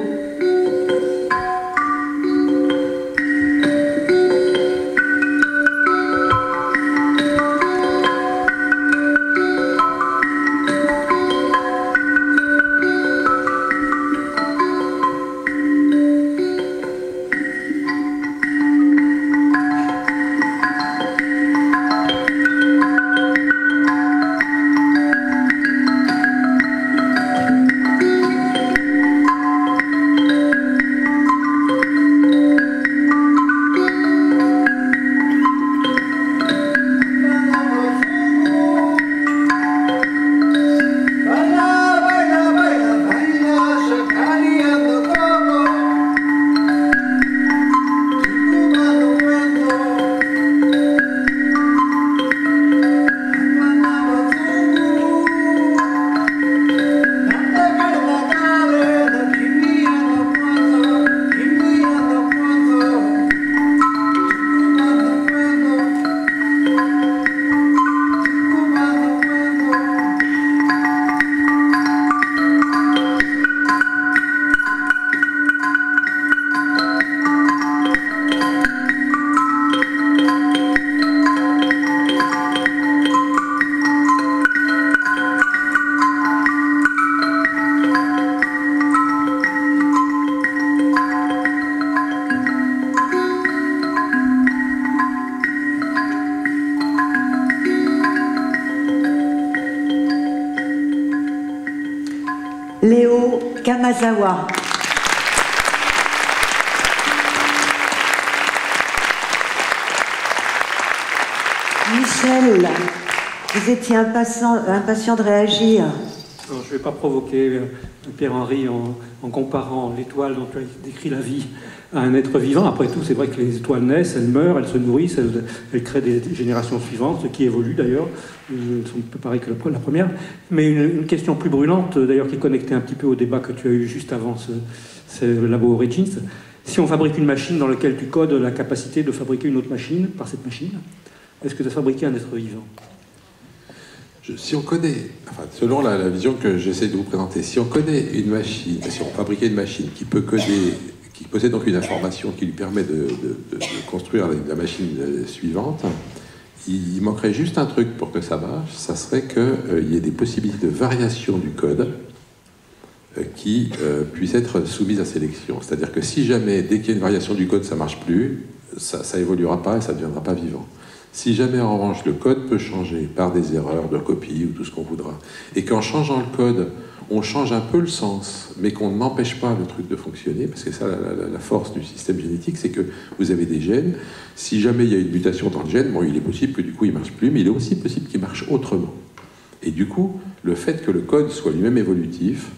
C: Impatient, impatient de réagir.
B: Je ne vais pas provoquer euh, Pierre-Henri en, comparant l'étoile dont tu as décrit la vie à un être vivant. Après tout, c'est vrai que les étoiles naissent, elles meurent, elles se nourrissent, elles, créent des générations suivantes, qui évoluent d'ailleurs. Sont peu pareilles que la, première. Mais une, question plus brûlante, d'ailleurs, qui est connectée un petit peu au débat que tu as eu juste avant ce, ce Labo Origins. Si on fabrique une machine dans laquelle tu codes la capacité de fabriquer une autre machine par cette machine, est-ce que tu as fabriqué un être vivant?
H: Si on connaît, selon la, vision que j'essaie de vous présenter, si on connaît une machine, si on fabriquait une machine qui possède donc une information qui lui permet de, construire la, machine euh, suivante, il, manquerait juste un truc pour que ça marche, ça serait qu'il y ait des possibilités de variation du code euh, qui euh, puissent être soumises à sélection. C'est-à-dire que si jamais, dès qu'il y a une variation du code, ça ne marche plus, ça, ça évoluera pas et ça ne deviendra pas vivant. Si jamais en revanche le code peut changer par des erreurs de copie ou tout ce qu'on voudra, et qu'en changeant le code, on change un peu le sens, mais qu'on n'empêche pas le truc de fonctionner, parce que ça, la, force du système génétique, c'est que vous avez des gènes. Si jamais il y a une mutation dans le gène, bon, il est possible que du coup il marche plus, mais il est aussi possible qu'il marche autrement. Et du coup, le fait que le code soit lui-même évolutif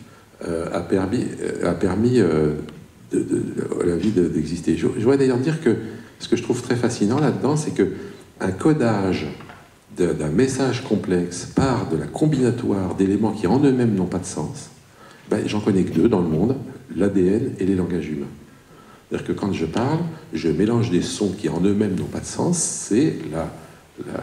H: euh, a permis, euh, euh, à la vie de- d'exister. Je, je voudrais d'ailleurs dire que ce que je trouve très fascinant là-dedans, c'est que un codage d'un message complexe part de la combinatoire d'éléments qui en eux-mêmes n'ont pas de sens. Ben, J'en connais que deux dans le monde, l'ADN et les langages humains. C'est-à-dire que quand je parle, je mélange des sons qui en eux-mêmes n'ont pas de sens, c'est la, la-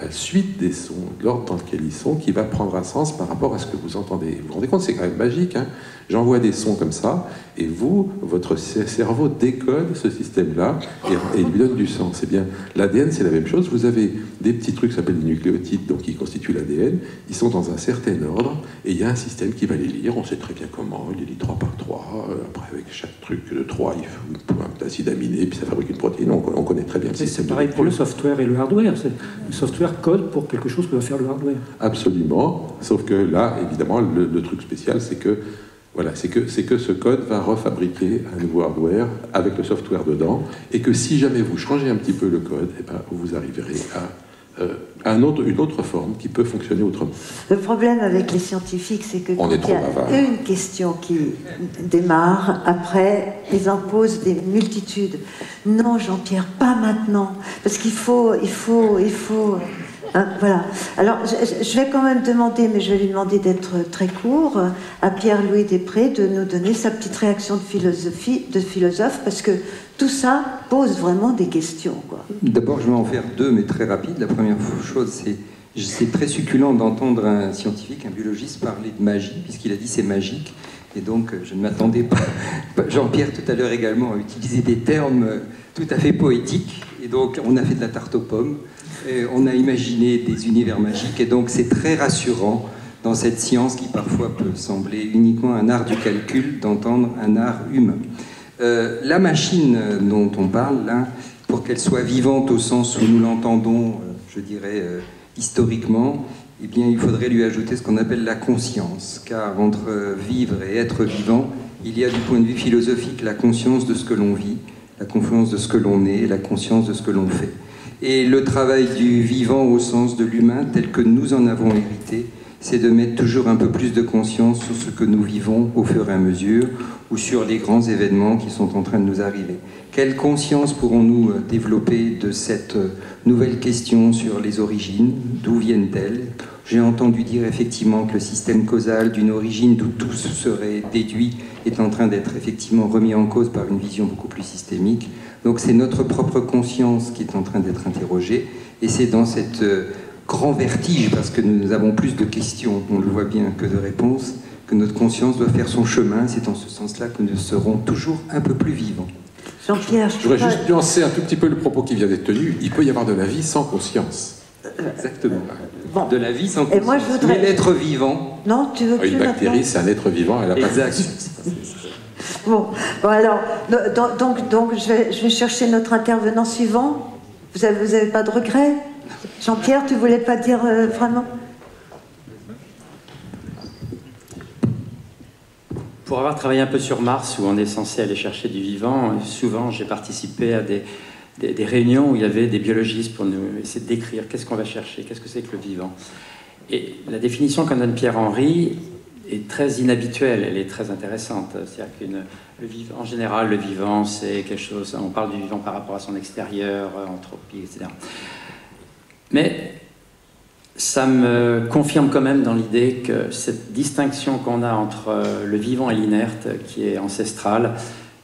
H: la- suite des sons, l'ordre dans lequel ils sont, qui va prendre un sens par rapport à ce que vous entendez. Vous vous rendez compte, c'est quand même magique. hein J'envoie des sons comme ça, et vous, votre cerveau décode ce système-là et, et lui donne du sens. Eh bien, l'ADN, c'est la même chose. Vous avez des petits trucs qui s'appellent les nucléotides, donc qui constituent l'ADN. Ils sont dans un certain ordre, et il y a un système qui va les lire. On sait très bien comment. Il les lit 3 par 3. Après, avec chaque truc de 3, il faut un acide aminé, puis ça fabrique une protéine. On, on connaît très bien le système.
B: C'est pareil pour le software et le hardware. C'est- Le software code pour quelque chose que va faire le hardware.
H: Absolument. Sauf que là, évidemment, le, truc spécial, c'est que voilà, c'est que que ce code va refabriquer un nouveau hardware avec le software dedans, et que si jamais vous changez un petit peu le code, eh ben, vous arriverez à un autre, une autre forme qui peut fonctionner autrement.
C: Le problème avec les scientifiques, c'est que
H: On
C: quand
H: est
C: il y a
H: bavard.
C: une question qui démarre, après, ils en posent des multitudes. Non, Jean-Pierre, pas maintenant, parce qu'il faut, il faut, il faut. Hein, voilà. Alors, je, vais quand même demander, mais je vais lui demander d'être très court, à Pierre-Louis Després de nous donner sa petite réaction de philosophe, parce que tout ça pose vraiment des questions.
G: D'abord, je vais en faire deux, mais très rapides. La première chose, c'est c'est très succulent d'entendre un scientifique, un biologiste, parler de magie, puisqu'il a dit c'est magique. Et donc, je ne m'attendais pas, [LAUGHS] Jean-Pierre tout à l'heure également, à utiliser des termes tout à fait poétiques. Et donc, on a fait de la tarte aux pommes, et on a imaginé des univers magiques. Et donc, c'est très rassurant dans cette science qui parfois peut sembler uniquement un art du calcul, d'entendre un art humain. Euh, la machine euh, dont on parle là, pour qu'elle soit vivante au sens où nous l'entendons, euh, je dirais euh, historiquement, eh bien, il faudrait lui ajouter ce qu'on appelle la conscience, car entre euh, vivre et être vivant, il y a du point de vue philosophique la conscience de ce que l'on vit, la conscience de ce que l'on est, la conscience de ce que l'on fait. Et le travail du vivant au sens de l'humain, tel que nous en avons hérité, c'est de mettre toujours un peu plus de conscience sur ce que nous vivons au fur et à mesure, ou sur les grands événements qui sont en train de nous arriver. Quelle conscience pourrons-nous euh, développer de cette euh, nouvelle question sur les origines? D'où viennent-elles? J'ai entendu dire effectivement que le système causal d'une origine d'où tout serait déduit est en train d'être effectivement remis en cause par une vision beaucoup plus systémique. Donc c'est notre propre conscience qui est en train d'être interrogée, et c'est dans cette euh, grand vertige, parce que nous avons plus de questions, on le voit bien, que de réponses, que notre conscience doit faire son chemin. C'est en ce sens-là que nous serons toujours un peu plus vivants.
C: Jean-Pierre,
H: Je voudrais juste nuancer un tout petit peu le propos qui vient d'être tenu. Il peut y avoir de la vie sans conscience.
G: Exactement.
C: Bon.
G: De la vie sans
C: Et moi, je
G: conscience.
C: voudrais-
G: Mais l'être vivant,
C: Non, tu veux
H: Une
C: plus
H: bactérie, c'est un être vivant, elle n'a pas de conscience.
C: Bon, bon alors, donc, donc, je, vais, chercher notre intervenant suivant. Vous n'avez avez pas de regrets? Jean-Pierre, tu voulais pas dire euh, vraiment?
E: Pour avoir travaillé un peu sur Mars, où on est censé aller chercher du vivant, euh, souvent j'ai participé à des, des- des réunions où il y avait des biologistes pour nous essayer de décrire qu'est-ce qu'on va chercher, qu'est-ce que c'est que le vivant. Et la définition qu'en donne Pierre-Henri est très inhabituelle, elle est très intéressante. C'est-à-dire qu'en en général, le vivant, c'est quelque chose, on parle du vivant par rapport à son extérieur, euh, entropie, etc. Mais ça me confirme quand même dans l'idée que cette distinction qu'on a entre euh, le vivant et l'inerte, qui est ancestrale,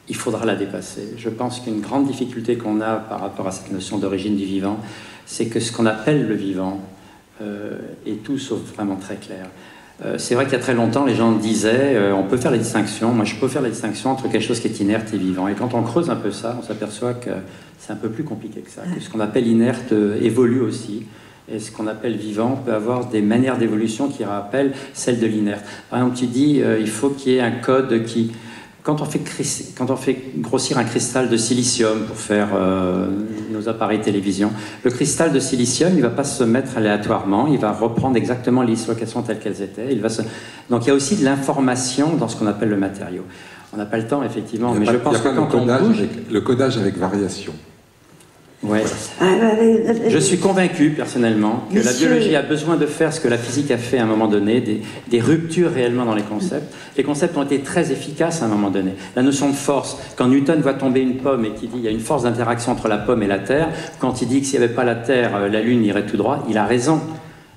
E: il faudra la dépasser. Je pense qu'une grande difficulté qu'on a par rapport à cette notion d'origine du vivant, c'est que ce qu'on appelle le vivant euh, est tout sauf vraiment très clair. Euh, c'est vrai qu'il y a très longtemps, les gens disaient, euh, on peut faire la distinction, moi je peux faire la distinction entre quelque chose qui est inerte et vivant. Et quand on creuse un peu ça, on s'aperçoit que c'est un peu plus compliqué que ça, que ce qu'on appelle inerte euh, évolue aussi. Et ce qu'on appelle vivant peut avoir des manières d'évolution qui rappellent celles de l'inerte. Par exemple, tu dis, il faut qu'il y ait un code qui... Quand on, fait cris- quand on fait grossir un cristal de silicium pour faire euh, nos appareils télévision, le cristal de silicium, il ne va pas se mettre aléatoirement, il va reprendre exactement les dislocations telles qu'elles étaient. Il va se... Donc il y a aussi de l'information dans ce qu'on appelle le matériau. On n'a pas le temps, effectivement, mais je
H: pas, y
E: pense que quand on
H: codage
E: bouge...
H: avec, le codage avec variation.
E: Ouais.
C: Ah,
E: Je suis convaincu personnellement que la biologie a besoin de faire ce que la physique a fait à un moment donné, des, des ruptures réellement dans les concepts. Les concepts ont été très efficaces à un moment donné. La notion de force, quand Newton voit tomber une pomme et qu'il dit il y a une force d'interaction entre la pomme et la Terre, quand il dit que s'il n'y avait pas la Terre, euh, la Lune irait tout droit, il a raison.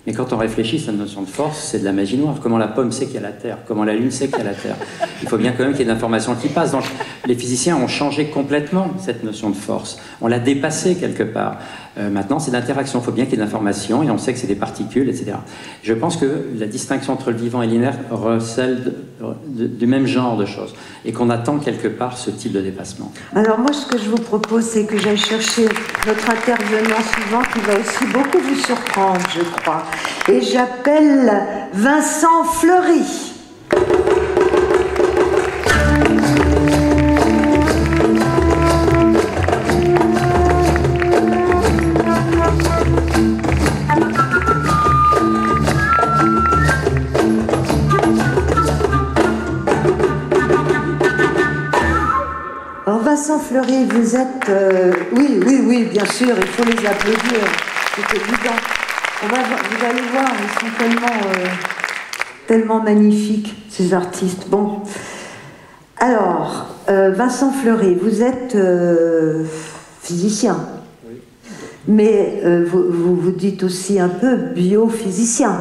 E: Mais quand on réfléchit, cette notion de force, c'est de la magie noire. Comment la pomme sait qu'il y a la Terre? Comment la Lune sait qu'il y a la Terre? Il faut bien quand même qu'il y ait de l'information qui passe. Donc les physiciens ont changé complètement cette notion de force. On l'a dépassée quelque part. Euh, maintenant, c'est l'interaction. Il faut bien qu'il y ait de l'information et on sait que c'est des particules, etc. Je pense que la distinction entre le vivant et l'inerte recèle du même genre de choses et qu'on attend quelque part ce type de dépassement.
C: Alors moi, ce que je vous propose, c'est que j'aille chercher notre intervenant suivant qui va aussi beaucoup vous surprendre, je crois. Et j'appelle Vincent Fleury. Vincent Fleury, vous êtes... euh, oui, oui, oui, bien sûr, il faut les applaudir, c'est évident. On va, vous allez voir, ils sont tellement, euh, tellement magnifiques, ces artistes. Bon, alors, euh, Vincent Fleury, vous êtes physicien, mais vous, vous vous dites aussi un peu biophysicien.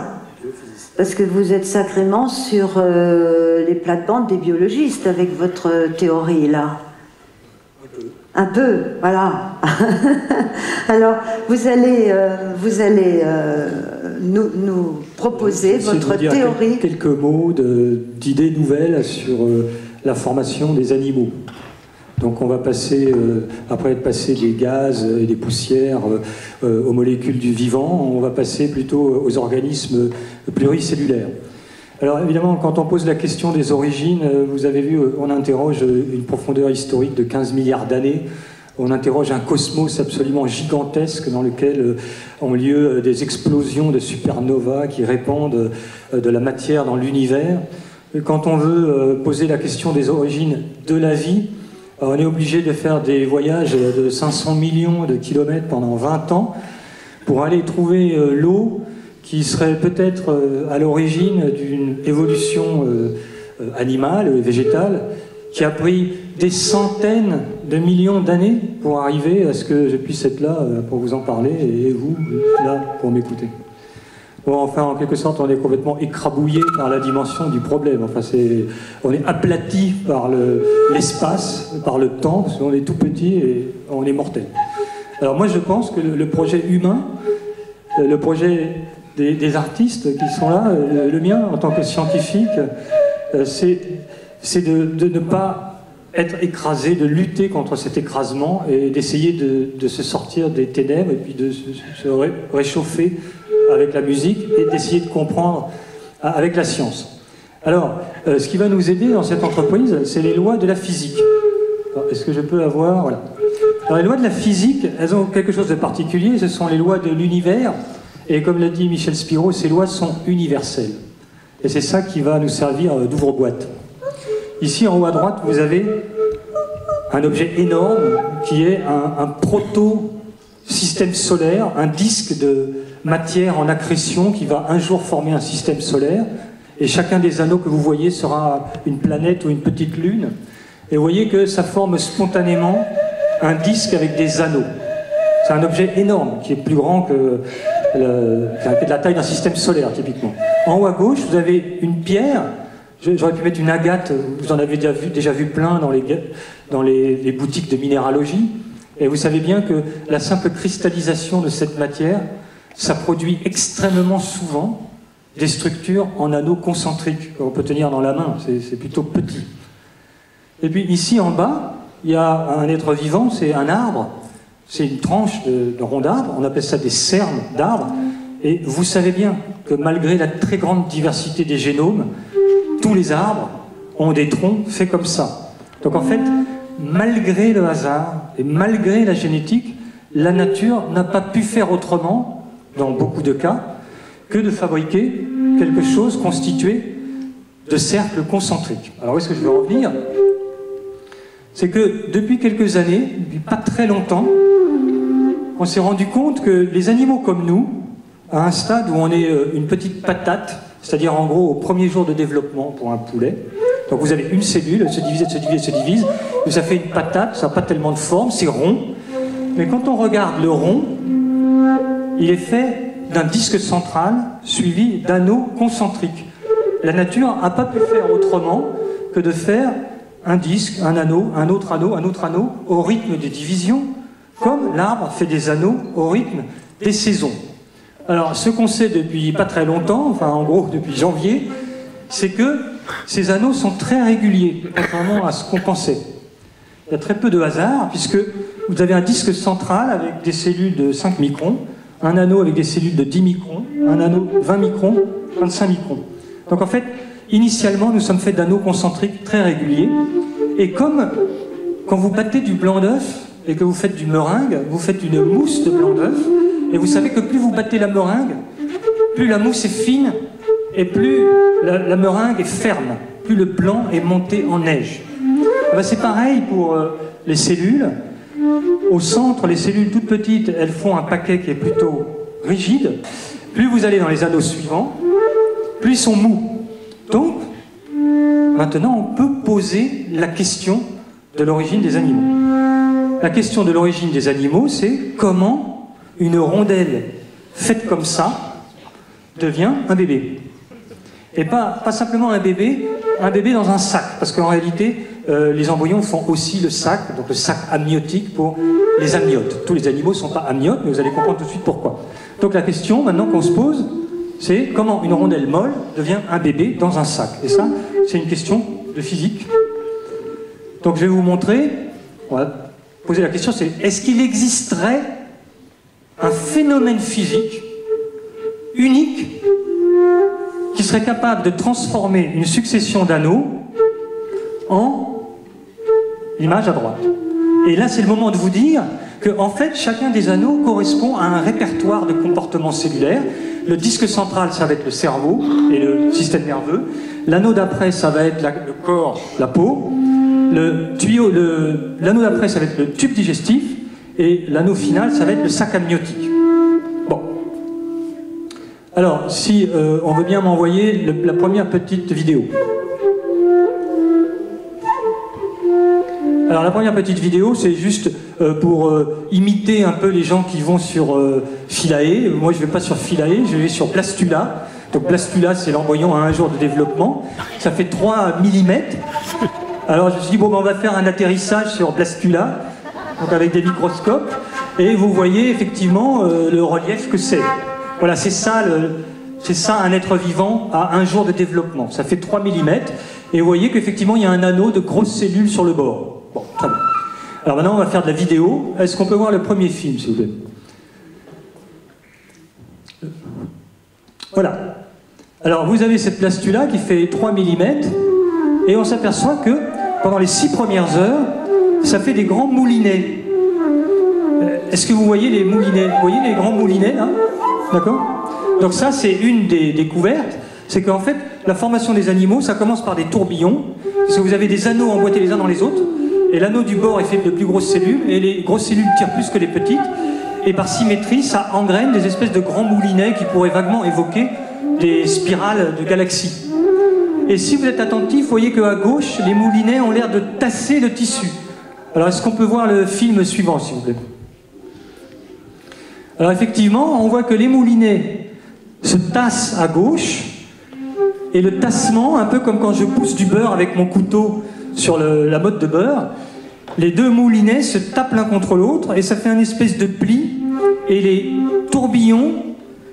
C: Parce que vous êtes sacrément sur les plates-bandes des biologistes avec votre théorie là. Un peu, voilà. [LAUGHS] Alors, vous allez, euh, vous allez euh, nous, nous proposer votre théorie.
I: quel- Quelques mots d'idées nouvelles sur euh, la formation des animaux. Donc on va passer, après être passé des gaz et des poussières aux molécules du vivant, on va passer plutôt aux organismes pluricellulaires. Alors évidemment, quand on pose la question des origines, euh, vous avez vu, euh, on interroge euh, une profondeur historique de 15 milliards d'années. On interroge un cosmos absolument gigantesque dans lequel ont lieu des explosions de supernovas qui répandent de la matière dans l'univers. Quand on veut poser la question des origines de la vie, on est obligé de faire des voyages de 500 millions de kilomètres pendant 20 ans pour aller trouver l'eau qui serait peut-être euh, à l'origine d'une évolution euh, euh, animale et végétale qui a pris des centaines de millions d'années pour arriver à ce que je puisse être là pour vous en parler et vous là pour m'écouter. Bon, enfin, en quelque sorte, on est complètement écrabouillé par la dimension du problème. Enfin, c'est, on est aplati par le- l'espace, par le temps, parce qu'on est tout petit et on est mortel. Alors moi, je pense que le, projet humain, le projet des, artistes qui sont là, euh, le mien en tant que scientifique, euh, c'est, de, ne pas être écrasé, de lutter contre cet écrasement et d'essayer de, se sortir des ténèbres et puis de se, se ré- réchauffer avec la musique et d'essayer de comprendre ah, avec la science. Alors, euh, ce qui va nous aider dans cette entreprise, c'est les lois de la physique. Est-ce que je peux avoir... Voilà. Alors, les lois de la physique, elles ont quelque chose de particulier, ce sont les lois de l'univers, et comme l'a dit Michel Spiro, ces lois sont universelles. Et c'est ça qui va nous servir euh, d'ouvre-boîte. Ici, en haut à droite, vous avez un objet énorme qui est un, un proto-système solaire, un disque de matière en accrétion qui va un jour former un système solaire. Et chacun des anneaux que vous voyez sera une planète ou une petite lune. Et vous voyez que ça forme spontanément un disque avec des anneaux. C'est un objet énorme qui est plus grand que, que la taille d'un système solaire, typiquement. En haut à gauche, vous avez une pierre. J'aurais pu mettre une agate, vous en avez déjà vu, déjà vu plein dans, les, dans les, boutiques de minéralogie. Et vous savez bien que la simple cristallisation de cette matière, ça produit extrêmement souvent des structures en anneaux concentriques qu'on peut tenir dans la main. C'est plutôt petit. Et puis ici en bas, il y a un être vivant, c'est un arbre. C'est une tranche de, rond d'arbre. On appelle ça des cernes d'arbres. Et vous savez bien que malgré la très grande diversité des génomes, tous les arbres ont des troncs faits comme ça. Donc en fait, malgré le hasard et malgré la génétique, la nature n'a pas pu faire autrement, dans beaucoup de cas, que de fabriquer quelque chose constitué de cercles concentriques. Alors où est-ce que je veux en venir? C'est que depuis quelques années, depuis pas très longtemps, on s'est rendu compte que les animaux comme nous, à un stade où on est euh, une petite patate, c'est-à-dire en gros au premier jour de développement pour un poulet, donc vous avez une cellule, elle se divise, elle se divise, elle se divise, et ça fait une patate, ça n'a pas tellement de forme, c'est rond, mais quand on regarde le rond, il est fait d'un disque central suivi d'anneaux concentriques. La nature n'a pas pu faire autrement que de faire un disque, un anneau, un autre anneau, un autre anneau, au rythme des divisions, comme l'arbre fait des anneaux au rythme des saisons. Alors, ce qu'on sait depuis pas très longtemps, enfin en gros depuis janvier, c'est que ces anneaux sont très réguliers, contrairement à ce qu'on pensait. Il y a très peu de hasard, puisque vous avez un disque central avec des cellules de 5 microns, un anneau avec des cellules de 10 microns, un anneau 20 microns, 25 microns. Donc en fait, initialement, nous sommes faits d'anneaux concentriques très réguliers. Et comme quand vous battez du blanc d'œuf et que vous faites du meringue, vous faites une mousse de blanc d'œuf, et vous savez que plus vous battez la meringue, plus la mousse est fine et plus la, meringue est ferme, plus le blanc est monté en neige. Eh ben, c'est pareil pour euh, les cellules. Au centre, les cellules toutes petites, elles font un paquet qui est plutôt rigide. Plus vous allez dans les anneaux suivants, plus ils sont mous. Donc, maintenant, on peut poser la question de l'origine des animaux. La question de l'origine des animaux, c'est comment une rondelle faite comme ça devient un bébé. Et pas, simplement un bébé, un bébé dans un sac, parce qu'en réalité, euh, les embryons font aussi le sac, donc le sac amniotique pour les amniotes. Tous les animaux ne sont pas amniotes, mais vous allez comprendre tout de suite pourquoi. Donc la question maintenant qu'on se pose, c'est comment une rondelle molle devient un bébé dans un sac. Et ça, c'est une question de physique. Donc je vais vous montrer, on va poser la question, c'est est-ce qu'il existerait un phénomène physique unique qui serait capable de transformer une succession d'anneaux en l'image à droite? Et là, c'est le moment de vous dire que, en fait, chacun des anneaux correspond à un répertoire de comportements cellulaires. Le disque central, ça va être le cerveau et le système nerveux. L'anneau d'après, ça va être le corps, la peau. L'anneau d'après, ça va être le tube digestif. Et l'anneau final, ça va être le sac amniotique. Bon. Alors, si euh, on veut bien m'envoyer la première petite vidéo. Alors la première petite vidéo, c'est juste euh, pour euh, imiter un peu les gens qui vont sur euh, Philae. Moi, je vais pas sur Philae, je vais sur Blastula. Donc Blastula, c'est l'embryon à un jour de développement. Ça fait 3 mm. Alors je me suis dit, bon, ben, on va faire un atterrissage sur Blastula, donc avec des microscopes. Et vous voyez effectivement euh, le relief que c'est. Voilà, c'est ça, c'est ça un être vivant à un jour de développement. Ça fait 3 mm. Et vous voyez qu'effectivement, il y a un anneau de grosses cellules sur le bord. Alors maintenant, on va faire de la vidéo. Est-ce qu'on peut voir le premier film, s'il vous plaît? Voilà. Alors, vous avez cette plastula qui fait 3 mm, et on s'aperçoit que pendant les 6 premières heures, ça fait des grands moulinets. Euh, Est-ce que vous voyez les moulinets? Vous voyez les grands moulinets, là? D'accord? Donc ça, c'est une des découvertes. C'est qu'en fait, la formation des animaux, ça commence par des tourbillons, parce que vous avez des anneaux emboîtés les uns dans les autres, et l'anneau du bord est fait de plus grosses cellules, et les grosses cellules tirent plus que les petites, et par symétrie, ça engraine des espèces de grands moulinets qui pourraient vaguement évoquer des spirales de galaxies. Et si vous êtes attentif, vous voyez qu'à gauche, les moulinets ont l'air de tasser le tissu. Alors, est-ce qu'on peut voir le film suivant, s'il vous plaît? Alors, effectivement, on voit que les moulinets se tassent à gauche, et le tassement, un peu comme quand je pousse du beurre avec mon couteau sur la motte de beurre, les deux moulinets se tapent l'un contre l'autre, et ça fait un espèce de pli, et les tourbillons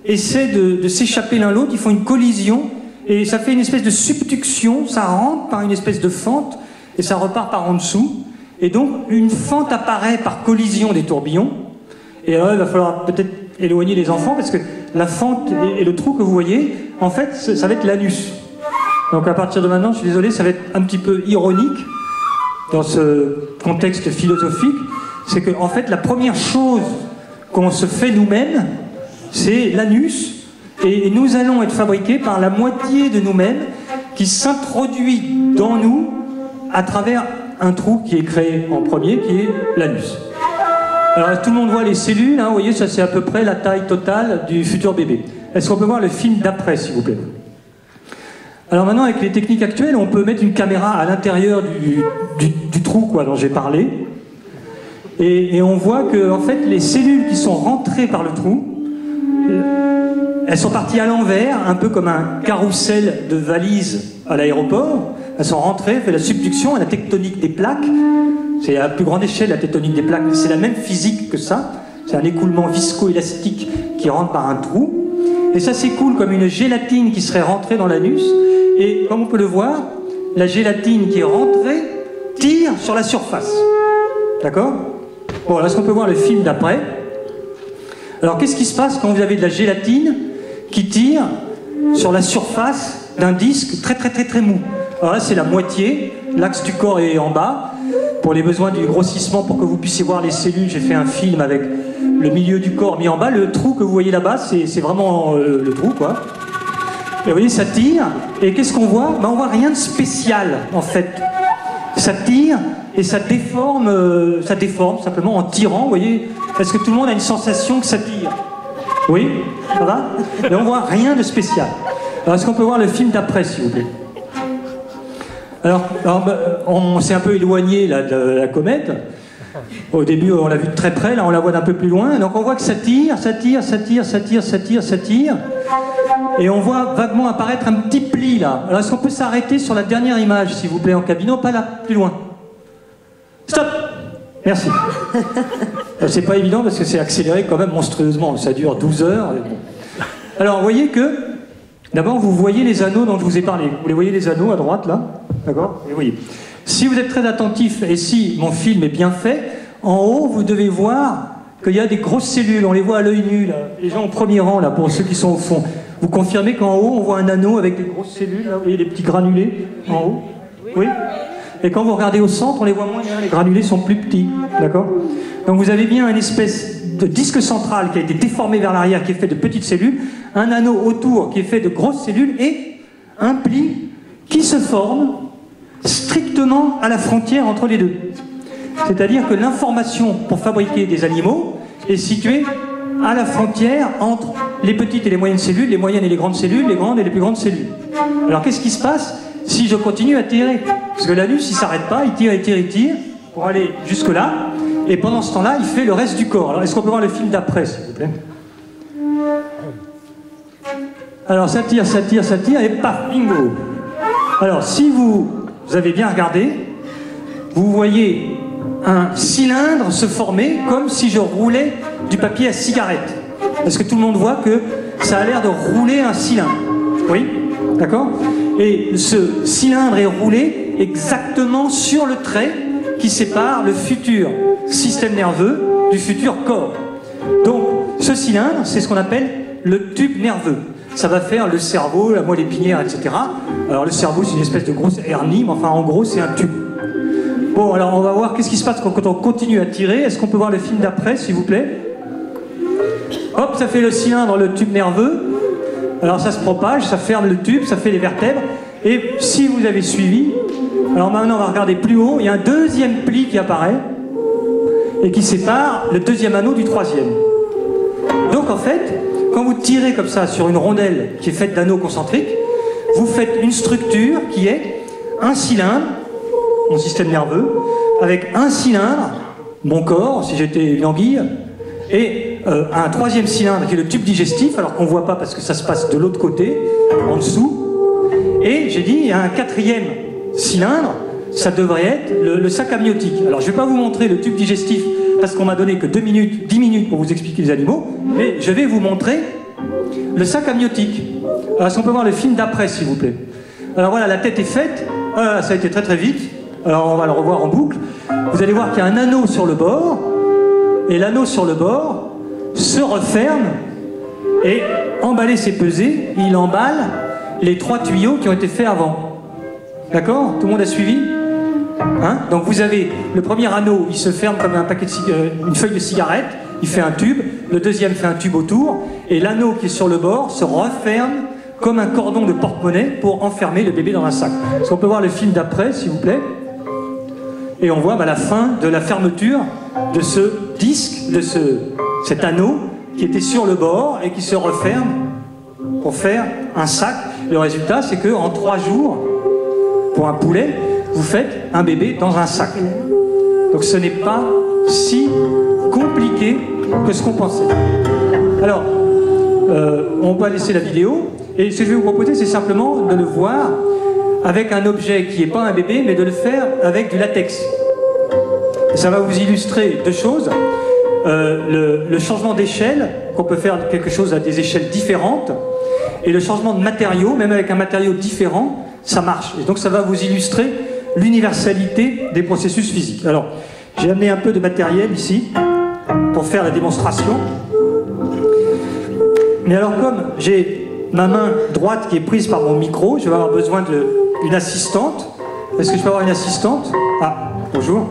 I: essaient de, s'échapper l'un l'autre, ils font une collision, et ça fait une espèce de subduction, ça rentre par une espèce de fente, et ça repart par en dessous. Et donc, une fente apparaît par collision des tourbillons, et alors il va falloir peut-être éloigner les enfants, parce que la fente et, le trou que vous voyez, en fait, ça va être l'anus. Donc à partir de maintenant, je suis désolé, ça va être un petit peu ironique dans ce contexte philosophique, c'est que en fait la première chose qu'on se fait nous-mêmes, c'est l'anus, et nous allons être fabriqués par la moitié de nous-mêmes qui s'introduit dans nous à travers un trou qui est créé en premier, qui est l'anus. Alors tout le monde voit les cellules, hein, vous voyez, ça c'est à peu près la taille totale du futur bébé. Est-ce qu'on peut voir le film d'après, s'il vous plaît? Alors maintenant, avec les techniques actuelles, on peut mettre une caméra à l'intérieur du, trou quoi, dont j'ai parlé. Et, et on voit que en fait, les cellules qui sont rentrées par le trou, elles sont parties à l'envers, un peu comme un carrousel de valises à l'aéroport. Elles sont rentrées, fait la subduction, la tectonique des plaques. C'est à plus grande échelle la tectonique des plaques. C'est la même physique que ça. C'est un écoulement viscoélastique qui rentre par un trou. Et ça s'écoule comme une gélatine qui serait rentrée dans l'anus. Et comme on peut le voir, la gélatine qui est rentrée tire sur la surface. D'accord? Bon, là, est-ce qu'on peut voir le film d'après? Alors, qu'est-ce qui se passe quand vous avez de la gélatine qui tire sur la surface d'un disque très très très très mou? Alors là, c'est la moitié. L'axe du corps est en bas. Pour les besoins du grossissement, pour que vous puissiez voir les cellules, j'ai fait un film avec le milieu du corps mis en bas. Le trou que vous voyez là-bas, c'est vraiment euh, le trou, quoi. Et vous voyez, ça tire. Et qu'est-ce qu'on voit? Ben, On voit rien de spécial, en fait. Ça tire et ça déforme, euh, ça déforme simplement en tirant. Vous voyez Est-ce que tout le monde a une sensation que ça tire? Oui? Ça va? Mais on voit rien de spécial. Alors, est-ce qu'on peut voir le film d'après, s'il vous plaît? Alors, bah, on s'est un peu éloigné de la comète. Au début, on l'a vu de très près, là, on la voit d'un peu plus loin. Donc, on voit que ça tire, ça tire, ça tire, ça tire, ça tire, ça tire. Et on voit vaguement apparaître un petit pli là. Alors, est-ce qu'on peut s'arrêter sur la dernière image, s'il vous plaît, en cabine Pas là, plus loin. Stop Merci. Euh, C'est pas évident parce que c'est accéléré quand même monstrueusement. Ça dure 12 heures. Alors, vous voyez que, d'abord, vous voyez les anneaux dont je vous ai parlé. Vous les voyez les anneaux à droite là D'accord? Vous les voyez. Si vous êtes très attentif et si mon film est bien fait, en haut, vous devez voir qu'il y a des grosses cellules. On les voit à l'œil nu. Les gens au premier rang, là, pour ceux qui sont au fond. Vous confirmez qu'en haut, on voit un anneau avec des grosses cellules, là, vous voyez les petits granulés en haut Oui Et quand vous regardez au centre, on les voit moins bien. Les granulés sont plus petits. D'accord? Donc vous avez bien une espèce de disque central qui a été déformé vers l'arrière, qui est fait de petites cellules, un anneau autour qui est fait de grosses cellules et un pli qui se forme strictement à la frontière entre les deux. C'est-à-dire que l'information pour fabriquer des animaux est située à la frontière entre les petites et les moyennes cellules, les moyennes et les grandes cellules, les grandes et les plus grandes cellules. Alors qu'est-ce qui se passe si je continue à tirer? Parce que l'anus, il s'arrête pas, il tire, il tire, il tire, pour aller jusque-là, et pendant ce temps-là, il fait le reste du corps. Alors est-ce qu'on peut voir le film d'après, s'il vous plaît? Alors ça tire, ça tire, ça tire, et paf, bingo Alors si vous, vous avez bien regardé, vous voyez un cylindre se former comme si je roulais du papier à cigarette. Parce que tout le monde voit que ça a l'air de rouler un cylindre. Oui D'accord Et ce cylindre est roulé exactement sur le trait qui sépare le futur système nerveux du futur corps. Donc, ce cylindre, c'est ce qu'on appelle le tube nerveux. Ça va faire le cerveau, la moelle épinière, etc. Alors, le cerveau, c'est une espèce de grosse hernie, mais enfin, en gros, c'est un tube. Bon, alors on va voir qu'est-ce qui se passe quand on continue à tirer. Est-ce qu'on peut voir le film d'après, s'il vous plaît? Hop, ça fait le cylindre, le tube nerveux. Alors ça se propage, ça ferme le tube, ça fait les vertèbres. Et si vous avez suivi, alors maintenant on va regarder plus haut, il y a un deuxième pli qui apparaît et qui sépare le deuxième anneau du troisième. Donc en fait, quand vous tirez comme ça sur une rondelle qui est faite d'anneaux concentriques, vous faites une structure qui est un cylindre, mon système nerveux, avec un cylindre, mon corps, si j'étais une anguille, et euh, un troisième cylindre qui est le tube digestif, alors qu'on ne voit pas parce que ça se passe de l'autre côté, en dessous. Et j'ai dit, il y a un quatrième cylindre, ça devrait être le, le sac amniotique. Alors je ne vais pas vous montrer le tube digestif parce qu'on m'a donné que 2 minutes, 10 minutes pour vous expliquer les animaux, mais je vais vous montrer le sac amniotique. Alors est-ce qu'on peut voir le film d'après, s'il vous plaît? Alors voilà, la tête est faite, Voilà, ça a été très très vite, alors on va le revoir en boucle. Vous allez voir qu'il y a un anneau sur le bord, et l'anneau sur le bord se referme, et emballé c'est pesé, il emballe les trois tuyaux qui ont été faits avant. D'accord? Tout le monde a suivi? Hein? Donc vous avez le premier anneau, il se ferme comme un paquet de euh, une feuille de cigarette, il fait un tube, le deuxième fait un tube autour, et l'anneau qui est sur le bord se referme comme un cordon de porte-monnaie pour enfermer le bébé dans un sac. Est-ce qu'on peut voir le film d'après, s'il vous plaît? Et on voit bah, la fin de la fermeture de ce disque, de ce, cet anneau qui était sur le bord et qui se referme pour faire un sac. Le résultat, c'est que en trois jours, pour un poulet, vous faites un bébé dans un sac. Donc ce n'est pas si compliqué que ce qu'on pensait. Alors, euh, on va laisser la vidéo. Et ce que je vais vous proposer, c'est simplement de le voir avec un objet qui n'est pas un bébé, mais de le faire avec du latex. Ça va vous illustrer deux choses. Euh, le changement d'échelle, qu'on peut faire quelque chose à des échelles différentes, et le changement de matériau, même avec un matériau différent, ça marche. Et donc ça va vous illustrer l'universalité des processus physiques. Alors, j'ai amené un peu de matériel ici pour faire la démonstration. Mais alors comme j'ai ma main droite qui est prise par mon micro, je vais avoir besoin d'une assistante. Est-ce que je peux avoir une assistante? Ah, bonjour.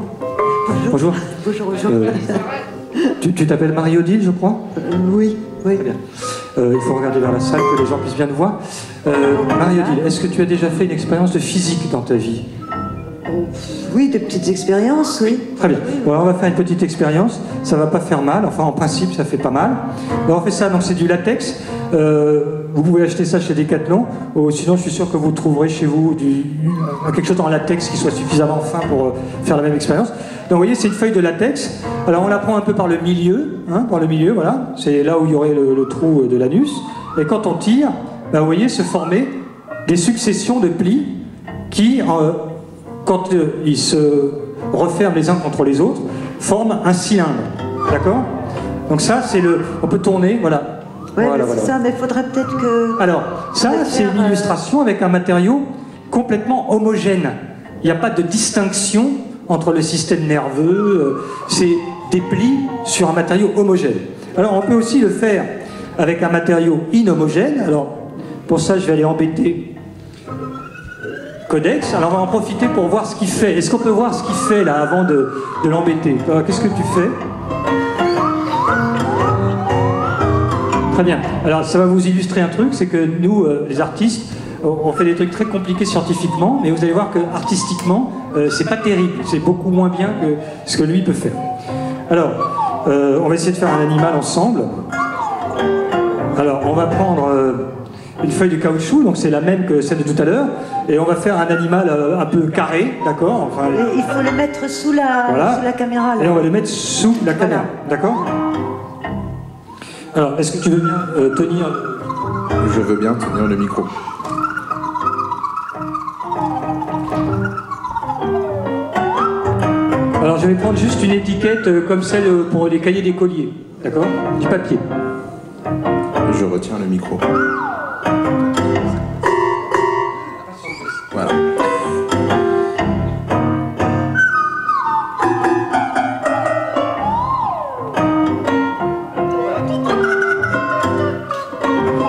I: Bonjour.
C: Bonjour, bonjour.
I: Euh, tu t'appelles Marie-Odile, je crois?
C: Euh, oui, oui.
I: Très bien. Euh, il faut regarder vers la salle, que les gens puissent bien nous voir. Marie-Odile, est-ce que tu as déjà fait une expérience de physique dans ta vie?
C: Oui, de petites expériences, oui.
I: Très bien. Bon, alors on va faire une petite expérience. Ça va pas faire mal. Enfin, en principe, ça fait pas mal. On fait ça. Donc, c'est du latex. Euh, vous pouvez acheter ça chez Decathlon. Ou sinon, je suis sûr que vous trouverez chez vous euh, quelque chose en latex qui soit suffisamment fin pour euh, faire la même expérience. Donc, vous voyez, c'est une feuille de latex. Alors, on la prend un peu par le milieu. Hein, par le milieu, voilà. C'est là où il y aurait le, trou de l'anus. Et quand on tire, ben, vous voyez se former des successions de plis qui, quand euh, ils se referment les uns contre les autres, forment un cylindre. D'accord Donc ça, c'est le... On peut tourner, voilà.
C: Ouais,
I: voilà,
C: c'est ça, mais il faudrait peut-être que.
I: Alors, ça, c'est une
C: euh,
I: illustration avec un matériau complètement homogène. Il n'y a pas de distinction entre le système nerveux. euh, C'est des plis sur un matériau homogène. Alors, on peut aussi le faire avec un matériau inhomogène. Alors, pour ça, je vais aller embêter Alors, on va en profiter pour voir ce qu'il fait. Est-ce qu'on peut voir ce qu'il fait là avant de, l'embêter Euh, Qu'est-ce que tu fais Très bien. Alors ça va vous illustrer un truc, c'est que nous, euh, les artistes, on fait des trucs très compliqués scientifiquement, mais vous allez voir que artistiquement, euh, c'est pas terrible. C'est beaucoup moins bien que ce que lui peut faire. Alors, on va essayer de faire un animal ensemble. Alors, on va prendre une feuille de caoutchouc, donc c'est la même que celle de tout à l'heure, et on va faire un animal euh, un peu carré, d'accord Enfin,
C: il faut le mettre sous la,
I: Voilà.
C: sous la caméra. là.
I: et on va le mettre sous la caméra, d'accord Alors, est-ce que tu veux bien euh, tenir
F: Je veux bien tenir le micro.
I: Alors je vais prendre juste une étiquette euh, comme celle euh, pour les cahiers d'écoliers, d'accord Du papier.
F: Je retiens le micro.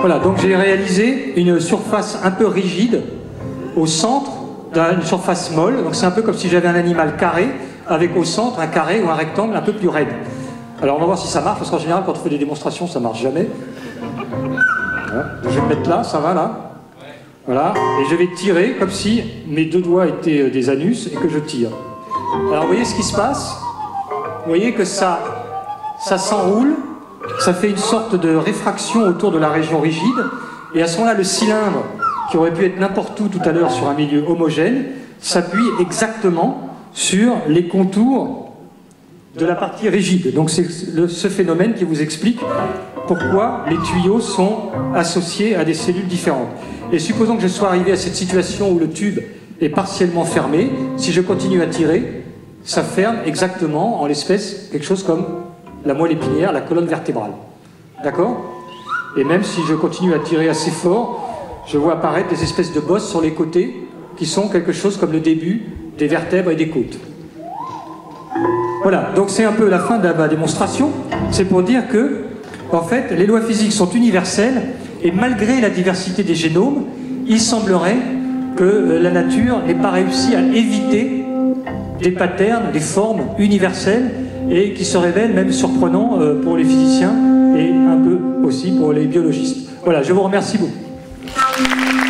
I: Voilà. Donc j'ai réalisé une surface un peu rigide au centre d'une surface molle. Donc c'est un peu comme si j'avais un animal carré avec au centre un carré ou un rectangle un peu plus raide. Alors on va voir si ça marche, parce qu'en général quand on fait des démonstrations ça marche jamais. Voilà. Je vais me mettre là, ça va là Voilà, et je vais tirer comme si mes deux doigts étaient euh, des anus et que je tire. Alors vous voyez ce qui se passe Vous voyez que ça, ça s'enroule, ça fait une sorte de réfraction autour de la région rigide, et à ce moment-là, le cylindre, qui aurait pu être n'importe où tout à l'heure sur un milieu homogène, s'appuie exactement sur les contours de la partie rigide. Donc c'est ce phénomène qui vous explique pourquoi les tuyaux sont associés à des cellules différentes. Et supposons que je sois arrivé à cette situation où le tube est partiellement fermé, si je continue à tirer, ça ferme exactement, en l'espèce, quelque chose comme la moelle épinière, la colonne vertébrale. D'accord? Et même si je continue à tirer assez fort, je vois apparaître des espèces de bosses sur les côtés qui sont quelque chose comme le début des vertèbres et des côtes. Voilà, donc c'est un peu la fin de ma démonstration. C'est pour dire que, en fait, les lois physiques sont universelles et malgré la diversité des génomes, il semblerait que euh, la nature n'ait pas réussi à éviter des patterns, des formes universelles et qui se révèlent même surprenants euh, pour les physiciens et un peu aussi pour les biologistes. Voilà, je vous remercie beaucoup.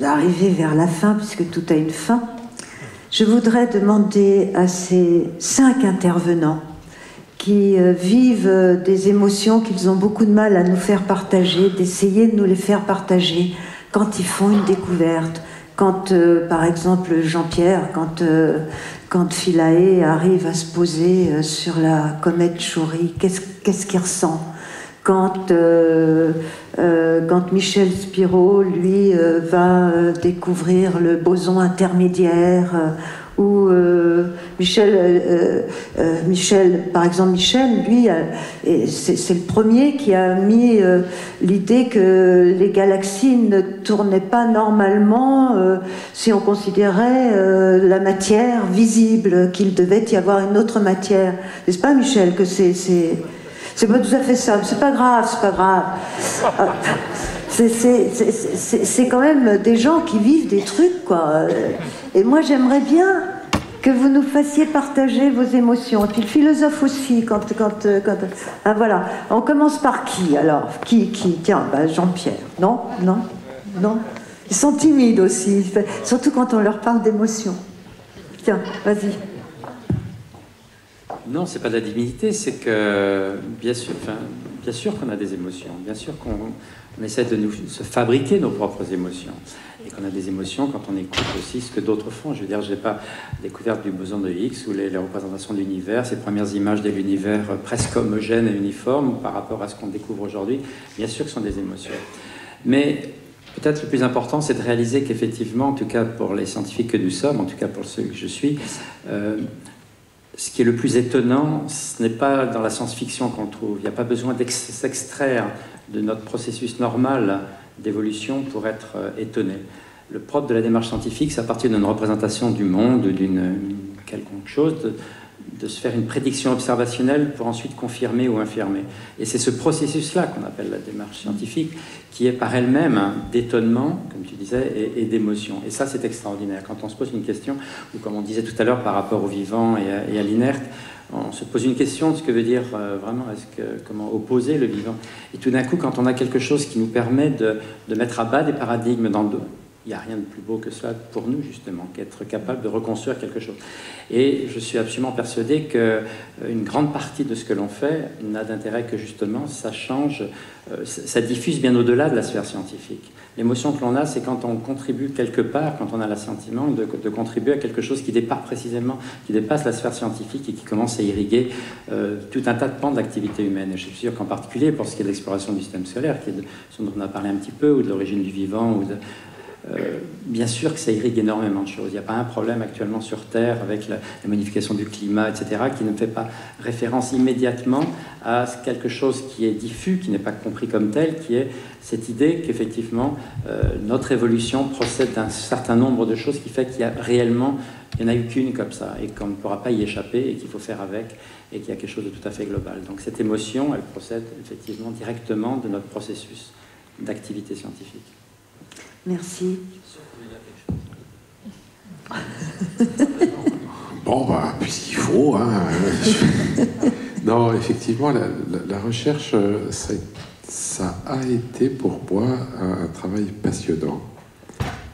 C: D'arriver vers la fin, puisque tout a une fin, je voudrais demander à ces cinq intervenants qui euh, vivent euh, des émotions qu'ils ont beaucoup de mal à nous faire partager, d'essayer de nous les faire partager quand ils font une découverte. Quand, euh, par exemple, Jean-Pierre, quand, euh, quand Philae arrive à se poser euh, sur la comète qu'est-ce qu'est-ce qu'il ressent? Quand, euh, euh, quand Michel Spiro, lui, euh, va découvrir le boson intermédiaire, ou Michel, Michel, par exemple, Michel, lui, c'est le premier qui a mis l'idée que les galaxies ne tournaient pas normalement si on considérait la matière visible, qu'il devait y avoir une autre matière. N'est-ce pas, Michel, que c'est c'est- pas tout à fait ça, c'est pas grave, c'est pas grave. Euh, c'est- quand même des gens qui vivent des trucs, quoi. Et moi, j'aimerais bien que vous nous fassiez partager vos émotions. Et puis le philosophe aussi, quand. quand, euh, quand ah, voilà. On commence par qui alors? Qui, qui Tiens, bah, Jean-Pierre. Non? Non? Non? Ils sont timides aussi, surtout quand on leur parle d'émotions. Tiens, vas-y.
E: Non, c'est pas de la divinité, c'est que bien sûr, bien sûr qu'on a des émotions, bien sûr qu'on on essaie de nous se fabriquer nos propres émotions et qu'on a des émotions quand on écoute aussi ce que d'autres font. Je veux dire, je n'ai pas découvert du boson de Higgs ou les, les représentations de l'univers, ces premières images de l'univers euh, presque homogène et uniforme par rapport à ce qu'on découvre aujourd'hui. Bien sûr que ce sont des émotions, mais Peut-être le plus important, c'est de réaliser qu'effectivement, en tout cas pour les scientifiques que nous sommes, en tout cas pour ceux que je suis, euh, ce qui est le plus étonnant, ce n'est pas dans la science-fiction qu'on le trouve. Il n'y a pas besoin d'ex- s'extraire de notre processus normal d'évolution pour être euh, étonné. Le propre de la démarche scientifique, c'est à partir d'une représentation du monde, d'une une quelconque chose, de, se faire une prédiction observationnelle pour ensuite confirmer ou infirmer. Et c'est ce processus-là qu'on appelle la démarche scientifique, qui est par elle-même d'étonnement, comme tu disais, et, d'émotion. Et ça, c'est extraordinaire. Quand on se pose une question, ou comme on disait tout à l'heure par rapport au vivant et à, l'inerte, on se pose une question de ce que veut dire euh, vraiment, est-ce comment opposer le vivant. Et tout d'un coup, quand on a quelque chose qui nous permet de, de mettre à bas des paradigmes dans le, il n'y a rien de plus beau que cela pour nous, justement, qu'être capable de reconstruire quelque chose. Et je suis absolument persuadé qu'une grande partie de ce que l'on fait n'a d'intérêt que, justement, ça change, euh, ça diffuse bien au-delà de la sphère scientifique. L'émotion que l'on a, c'est quand on contribue quelque part, quand on a l'assentiment de, de contribuer à quelque chose qui dépasse précisément, qui dépasse la sphère scientifique et qui commence à irriguer euh, tout un tas de pans de l'activité humaine. Je suis sûr qu'en particulier, pour ce qui est de l'exploration du système solaire, qui est ce dont on a parlé un petit peu, ou de l'origine du vivant, ou de, euh, bien sûr que ça irrigue énormément de choses. Il n'y a pas un problème actuellement sur Terre avec la, modification du climat, etc., qui ne fait pas référence immédiatement à quelque chose qui est diffus, qui n'est pas compris comme tel, qui est cette idée qu'effectivement euh, notre évolution procède d'un certain nombre de choses qui fait qu'il y a réellement, il n'y en a eu qu'une comme ça, et qu'on ne pourra pas y échapper, et qu'il faut faire avec, et qu'il y a quelque chose de tout à fait global. Donc cette émotion, elle procède effectivement directement de notre processus d'activité scientifique.
C: Merci. [LAUGHS]
H: Bon, bah, puisqu'il faut. Hein, [LAUGHS] non, effectivement, la, recherche, euh, ça, a été pour moi un, travail passionnant.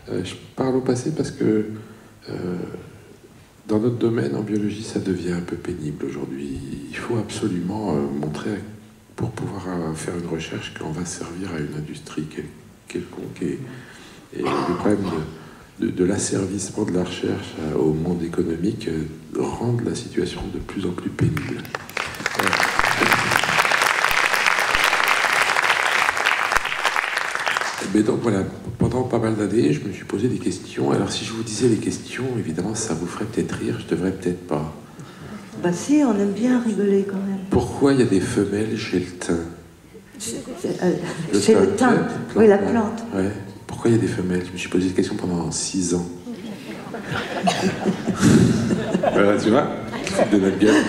H: Euh, je parle au passé parce que euh, dans notre domaine, en biologie, ça devient un peu pénible aujourd'hui. Il faut absolument montrer, pour pouvoir faire une recherche, qu'on va servir à une industrie quel- quelconque. Et le problème de, de- de l'asservissement de la recherche euh, au monde économique euh, rend la situation de plus en plus pénible. Mais donc voilà, pendant pas mal d'années, je me suis posé des questions. Alors si je vous disais les questions, évidemment, ça vous ferait peut-être rire, je devrais peut-être pas.
C: Bah si, on aime bien rigoler quand même.
H: Pourquoi il y a des femelles chez le thym?
C: C'est le thym. Oui, la plante.
H: Ouais. Pourquoi il y a des femelles? Je me suis posé cette question pendant six ans. [LAUGHS] voilà, tu vois? De notre gueule. [LAUGHS]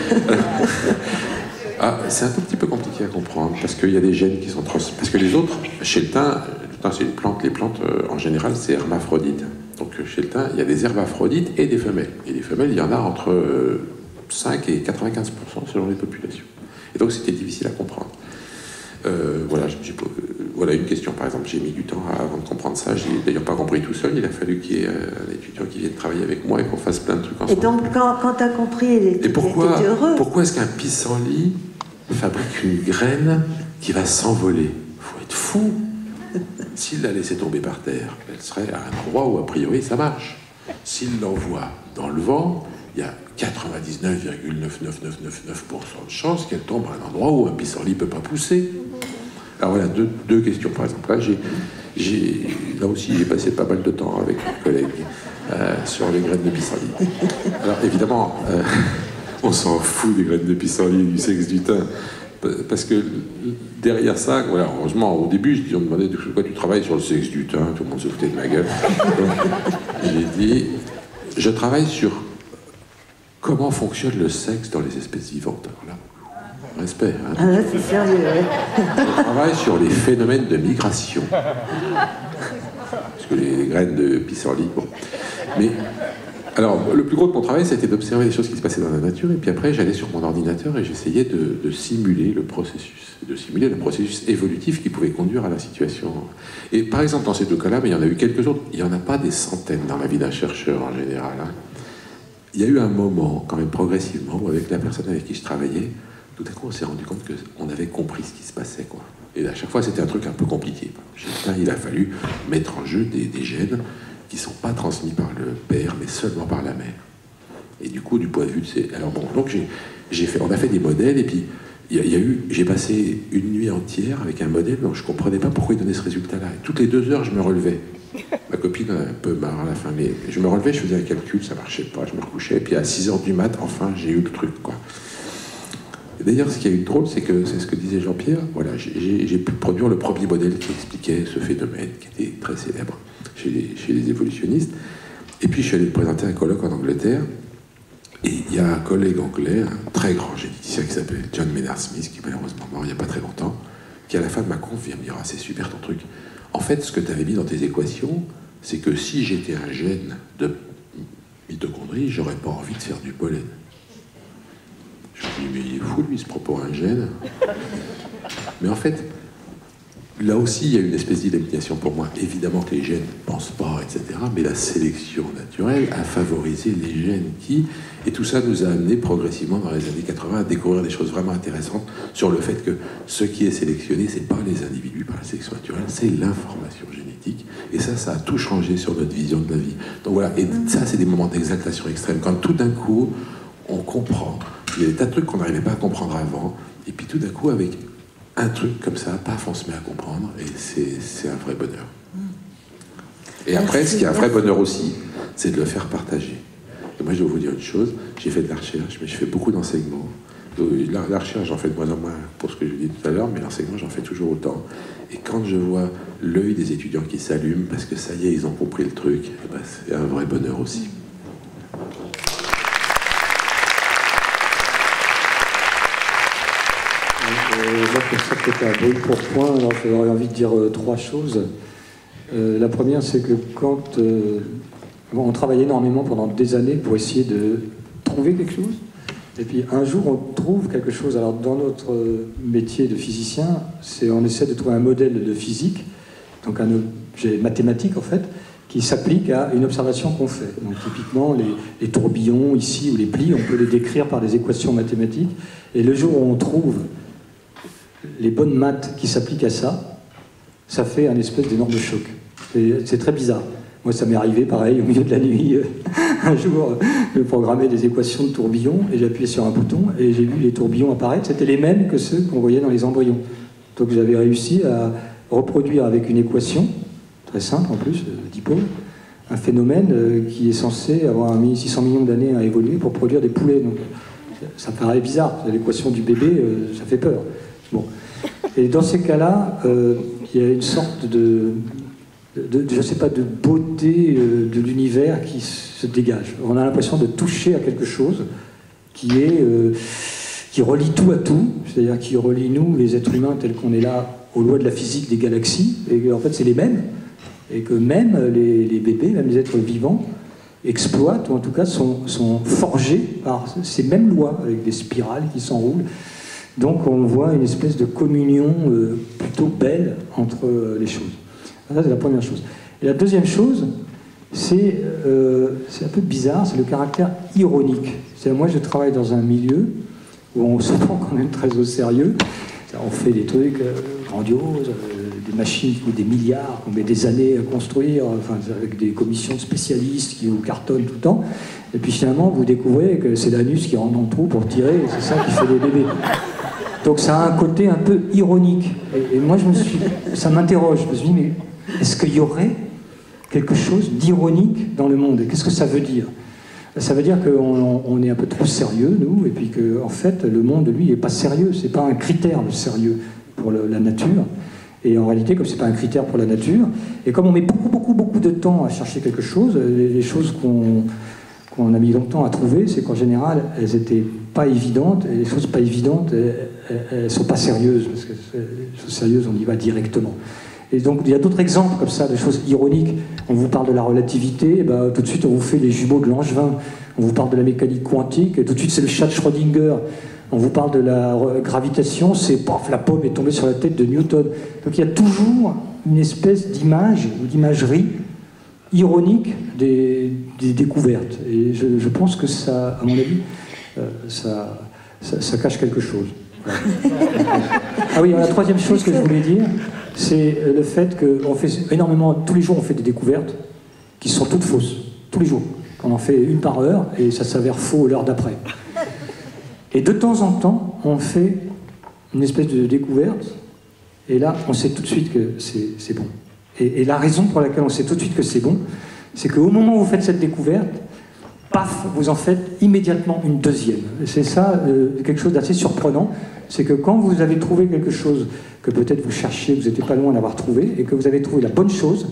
H: Ah, c'est un tout petit peu compliqué à comprendre parce qu'il y a des gènes qui sont trans. Parce que les autres, chez le thym, le thym c'est les plantes euh, en général c'est hermaphrodite. Donc euh, chez le thym, il y a des hermaphrodites et des femelles. Et les femelles, il y en a entre euh, 5 et 95% selon les populations. Et donc c'était difficile à comprendre. Euh, voilà, euh, une question par exemple. J'ai mis du temps à- avant de comprendre ça. J'ai d'ailleurs pas compris tout seul. Il a fallu qu'il y ait euh, un étudiant qui vienne travailler avec moi et qu'on fasse plein de trucs
C: Et
H: ensemble.
C: donc, quand, quand tu as compris,
H: Et pourquoi,
C: heureux.
H: pourquoi est-ce qu'un pissenlit fabrique une graine qui va s'envoler faut être fou. S'il la laissait tomber par terre, elle serait à un endroit où a priori ça marche. S'il l'envoie dans le vent, il y a 99,99999% de chances qu'elle tombe à un endroit où un pissenlit ne peut pas pousser. Alors voilà, deux, questions par exemple. Là, là aussi, j'ai passé pas mal de temps avec mes collègues euh, sur les graines de pissenlit. Alors évidemment, euh, [LAUGHS] on s'en fout des graines de pissenlit du sexe du thym. Pa- Parce que derrière ça, voilà, heureusement, au début, je- on me demandait de quoi tu travailles sur le sexe du thym, tout le monde se foutait de ma gueule. J'ai dit, je travaille sur comment fonctionne le sexe dans les espèces vivantes. Alors là, respect. hein.
C: Ah c'est sérieux. ouais.
H: Je travaille sur les phénomènes de migration. Parce que les, les graines de pissenlit, bon. Mais, alors, le plus gros de mon travail, c'était d'observer les choses qui se passaient dans la nature, et puis après, j'allais sur mon ordinateur et j'essayais de, de simuler le processus, de simuler le processus évolutif qui pouvait conduire à la situation. Et par exemple, dans ces deux cas-là, mais il y en a eu quelques autres, il n'y en a pas des centaines dans la vie d'un chercheur en général. hein. il y a eu un moment, quand même progressivement, où avec la personne avec qui je travaillais, tout à coup, on s'est rendu compte qu'on avait compris ce qui se passait. Quoi. Et à chaque fois, c'était un truc un peu compliqué. Il a fallu mettre en jeu des, des gènes qui ne sont pas transmis par le père, mais seulement par la mère. Et du coup, du point de vue de ces... Alors bon, donc j'ai, fait, on a fait des modèles, et puis il y, a- il y a eu, j'ai passé une nuit entière avec un modèle dont je ne comprenais pas pourquoi il donnait ce résultat-là. Et toutes les deux heures, je me relevais. [LAUGHS] Ma copine a un peu marre à la fin, mais je me relevais, je faisais un calcul, ça marchait pas, je me couchais, et puis à 6 heures du mat, enfin, j'ai eu le truc, quoi. D'ailleurs, ce qui a eu de drôle, c'est que c'est ce que disait Jean-Pierre. Voilà, j'ai- pu produire le premier modèle qui expliquait ce phénomène, qui était très célèbre chez les, évolutionnistes. Et puis, je suis allé présenter un colloque en Angleterre. Et il y a un collègue anglais, un très grand généticien qui s'appelle John Maynard Smith, qui est malheureusement mort il n'y a pas très longtemps, qui à la fin de ma conf vient me dire Ah, c'est super ton truc. En fait, ce que tu avais mis dans tes équations, c'est que si j'étais un gène de mitochondrie, j'aurais pas envie de faire du pollen. Je dis, mais il est fou, lui, ce propos un gène. Mais en fait, là aussi, il y a une espèce d'illumination pour moi. Évidemment que les gènes ne pensent pas, etc. Mais la sélection naturelle a favorisé les gènes qui. Et tout ça nous a amené progressivement dans les années 80 à découvrir des choses vraiment intéressantes sur le fait que ce qui est sélectionné, c'est pas les individus par la sélection naturelle, c'est l'information génétique. Et ça, ça a tout changé sur notre vision de la vie. Donc voilà, et ça, c'est des moments d'exaltation extrême. Quand tout d'un coup, on comprend. Il y a des tas de trucs qu'on n'arrivait pas à comprendre avant. Et puis tout d'un coup, avec un truc comme ça, paf, on se met à comprendre. Et c'est un vrai bonheur. Et après, ce qui est un vrai bonheur aussi, c'est de le faire partager. Et moi, je vais vous dire une chose, j'ai fait de la recherche, mais je fais beaucoup d'enseignement. Euh, La, la recherche, j'en fais de moins en moins pour ce que je dis tout à l'heure, mais l'enseignement, j'en fais toujours autant. Et quand je vois l'œil des étudiants qui s'allume, parce que ça y est, ils ont compris le truc, eh ben, c'est un vrai bonheur aussi.
I: Pour ça, peut-être un brûle pour point. J'aurais envie de dire euh, trois choses. Euh, la première, c'est que quand euh, on travaille énormément pendant des années pour essayer de trouver quelque chose, et puis un jour on trouve quelque chose. Alors, dans notre métier de physicien, c'est on essaie de trouver un modèle de physique, donc un objet mathématique en fait, qui s'applique à une observation qu'on fait. Donc, typiquement, les tourbillons ici ou les plis, on peut les décrire par des équations mathématiques. Et le jour où on trouve les bonnes maths qui s'appliquent à ça, ça fait un espèce d'énorme choc. C'est très bizarre. Moi, ça m'est arrivé, pareil, au milieu de la nuit, euh, [LAUGHS] un jour, euh, de programmer des équations de tourbillons, et appuyé sur un bouton, et j'ai vu les tourbillons apparaître. C'était les mêmes que ceux qu'on voyait dans les embryons. Donc j'avais réussi à reproduire avec une équation, très simple en plus, euh, dipôle, un phénomène qui est censé avoir un 600 millions d'années à évoluer pour produire des poulets. Donc, ça paraît bizarre, l'équation du bébé, ça fait peur. Et dans ces cas-là, euh, il y a une sorte de, sais pas, de beauté euh, de l'univers qui se dégage. On a l'impression de toucher à quelque chose qui est euh, qui relie tout à tout, c'est-à-dire qui relie nous, les êtres humains tels qu'on est là, aux lois de la physique des galaxies, et en fait c'est les mêmes, et que même les, bébés, même les êtres vivants, exploitent, ou en tout cas sont forgés par ces mêmes lois, avec des spirales qui s'enroulent. Donc on voit une espèce de communion euh, plutôt belle entre euh, les choses. Ça, c'est la première chose. Et la deuxième chose, c'est euh, c'est un peu bizarre, c'est le caractère ironique. C'est-à-dire, moi, je travaille dans un milieu où on [LAUGHS] se prend quand même très au sérieux. On fait des trucs grandioses, des machines qui des milliards, qu'on met des années à construire, enfin, avec des commissions spécialistes qui vous cartonnent tout le temps. Et puis finalement, vous découvrez que c'est l'anus qui rentre dans le trou pour tirer, et c'est ça qui fait des bébés. Donc ça a un côté un peu ironique. Et, moi, je me suis, ça m'interroge. Je me suis dit, mais est-ce qu'il y aurait quelque chose d'ironique dans le monde? Qu'est-ce que ça veut dire? Ça veut dire qu'on on est un peu trop sérieux, nous, et puis que, en fait, le monde, lui, n'est pas sérieux. C'est pas un critère, le sérieux, pour la nature. Et en réalité, comme c'est pas un critère pour la nature, et comme on met beaucoup, beaucoup, beaucoup de temps à chercher quelque chose, les, les choses qu'on qu'on a mis longtemps à trouver, c'est qu'en général, elles n'étaient pas évidentes, et les choses pas évidentes, elles ne sont pas sérieuses, parce que les choses sérieuses, on y va directement. Et donc, il y a d'autres exemples comme ça, de choses ironiques. On vous parle de la relativité, et ben, tout de suite, on vous fait les jumeaux de Langevin. On vous parle de la mécanique quantique, tout de suite, c'est le chat de Schrödinger. On vous parle de la gravitation, c'est paf, la pomme est tombée sur la tête de Newton. Donc, il y a toujours une espèce d'image ou d'imagerie ironique des, des découvertes. Et je, pense que ça, à mon avis, ça, ça, cache quelque chose. Ah oui, la troisième chose que je voulais dire, c'est euh, le fait qu'on fait énormément, tous les jours on fait des découvertes qui sont toutes fausses, tous les jours. On en fait une par heure et ça s'avère faux l'heure d'après. Et de temps en temps, on fait une espèce de découverte et là, on sait tout de suite que c'est c'est bon. Et, et la raison pour laquelle on sait tout de suite que c'est bon, c'est qu'au moment où vous faites cette découverte, paf, vous en faites immédiatement une deuxième. C'est ça euh, quelque chose d'assez surprenant, c'est que quand vous avez trouvé quelque chose que peut-être vous cherchiez, vous n'étiez pas loin d'avoir trouvé, et que vous avez trouvé la bonne chose,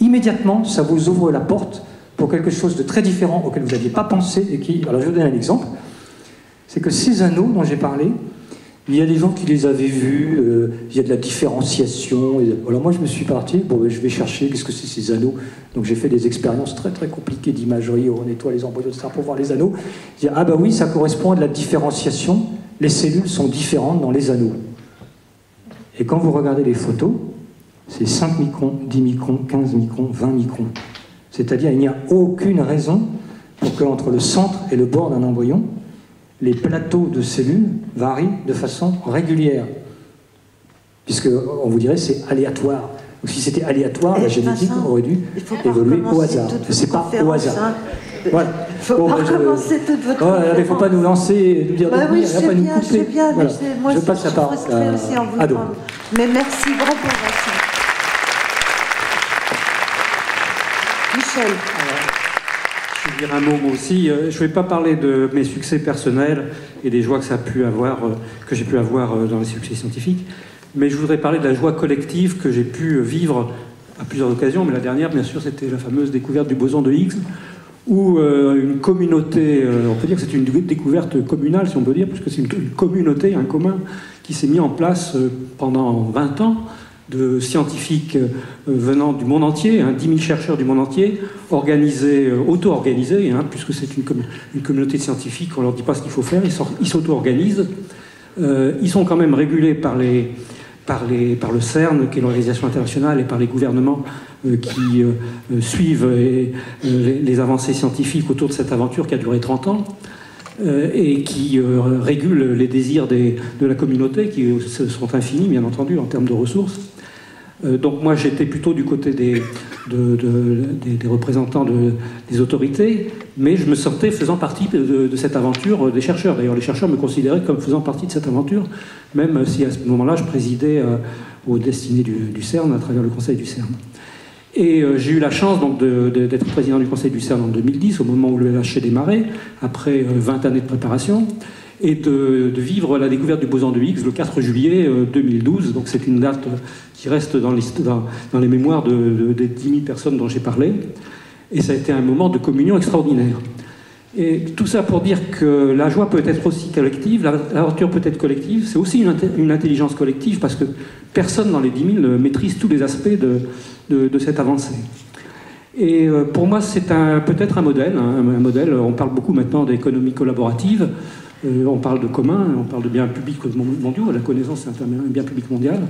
I: immédiatement, ça vous ouvre la porte pour quelque chose de très différent auquel vous n'aviez pas pensé et qui... Alors je vais vous donner un exemple. C'est que ces anneaux dont j'ai parlé, il y a des gens qui les avaient vus, euh, il y a de la différenciation. alors moi je me suis parti, bon ben, je vais chercher qu'est-ce que c'est ces anneaux? Donc j'ai fait des expériences très très compliquées d'imagerie, on nettoie les embryons, etc. pour voir les anneaux. Je dis, ah bah oui, ça correspond à de la différenciation, les cellules sont différentes dans les anneaux. Et quand vous regardez les photos, c'est 5 microns, 10 microns, 15 microns, 20 microns. C'est-à-dire il n'y a aucune raison pour qu'entre le centre et le bord d'un embryon, les plateaux de cellules varient de façon régulière. Puisque on vous dirait c'est aléatoire. Donc si c'était aléatoire,
C: Eh,
I: la génétique
C: Vincent,
I: aurait dû évoluer au hasard. C'est pas au hasard.
C: hein.
I: Voilà.
C: Il faut
I: Bon,
C: pas
I: ben, je-
C: recommencer toute votre
I: il ne faut pas nous lancer, nous dire
C: Bah
I: de
C: oui,
I: venir,
C: je sais
I: pas nous
C: bien, je
I: couper.
C: sais bien,
I: Voilà.
C: mais c'est- moi
I: je passe
C: je
I: la parole à
C: vous
I: Ado.
C: Mais merci, bravo Vincent. Michel,
B: Je dire un mot moi aussi. Euh, Je ne vais pas parler de mes succès personnels et des joies que euh, j'ai pu avoir euh, dans les succès scientifiques, mais je voudrais parler de la joie collective que j'ai pu vivre à plusieurs occasions. Mais la dernière, bien sûr, c'était la fameuse découverte du boson de Higgs, où une communauté, on peut dire que c'est une dé- découverte communale, si on peut dire, puisque c'est une, communauté, un commun, qui s'est mis en place pendant 20 ans de scientifiques euh, venant du monde entier, hein, 10 000 chercheurs du monde entier, organisés, euh, auto-organisés, hein, puisque c'est une, commu- une communauté de scientifiques, on leur dit pas ce qu'il faut faire, ils s'auto-organisent. Euh, ils sont quand même régulés par, le CERN, qui est l'organisation internationale, et par les gouvernements qui suivent les, avancées scientifiques autour de cette aventure qui a duré 30 ans. et qui régulent les désirs de la communauté, qui sont infinis, bien entendu, en termes de ressources. Euh, donc moi j'étais plutôt du côté des, de- de- des, des représentants de- des autorités, mais je me sentais faisant partie de, cette aventure des chercheurs. D'ailleurs les chercheurs me considéraient comme faisant partie de cette aventure, même si à ce moment-là je présidais euh, aux destinées du, CERN à travers le conseil du CERN. Et euh, j'ai eu la chance donc d'être président du conseil du CERN en 2010, au moment où le LHC démarrait, après euh, 20 années de préparation, et de, vivre la découverte du boson de Higgs le 4 juillet euh, 2012. Donc c'est une date euh, qui reste dans les, dans, les mémoires de, de- des 10 000 personnes dont j'ai parlé. Et ça a été un moment de communion extraordinaire. Et tout ça pour dire que la joie peut être aussi collective, la- l'aventure peut être collective, c'est aussi une, une intelligence collective parce que personne dans les 10 000 ne maîtrise tous les aspects de, cette avancée. Et euh, pour moi, c'est peut-être un modèle, hein, un modèle. On parle beaucoup maintenant d'économie collaborative, euh, on parle de commun, on parle de biens publics mondiaux. La connaissance, c'est un bien public mondial.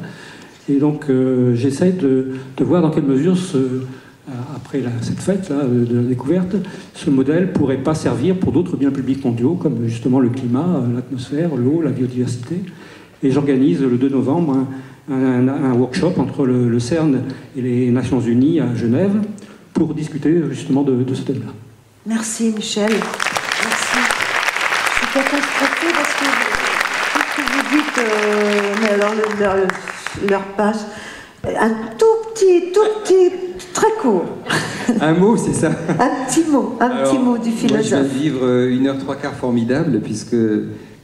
B: Et donc, euh, j'essaie de, voir dans quelle mesure, ce, après cette fête de la découverte, ce modèle pourrait pas servir pour d'autres biens publics mondiaux, comme justement le climat, euh, l'atmosphère, l'eau, la biodiversité. Et j'organise le 2 novembre un, workshop entre le, CERN et les Nations Unies à Genève pour discuter justement de ce thème-là.
C: merci Michel. Merci. Je suis catastrophée parce que tout ce que vous dites, euh, mais alors le- leur, leur passe. Un tout petit, tout petit, très court. [LAUGHS]
G: Un mot, c'est ça.
C: Un petit mot, un
G: Alors,
C: petit mot du
G: Moi, je viens de
C: philosophe.
G: vivre euh, une heure trois quarts formidable puisque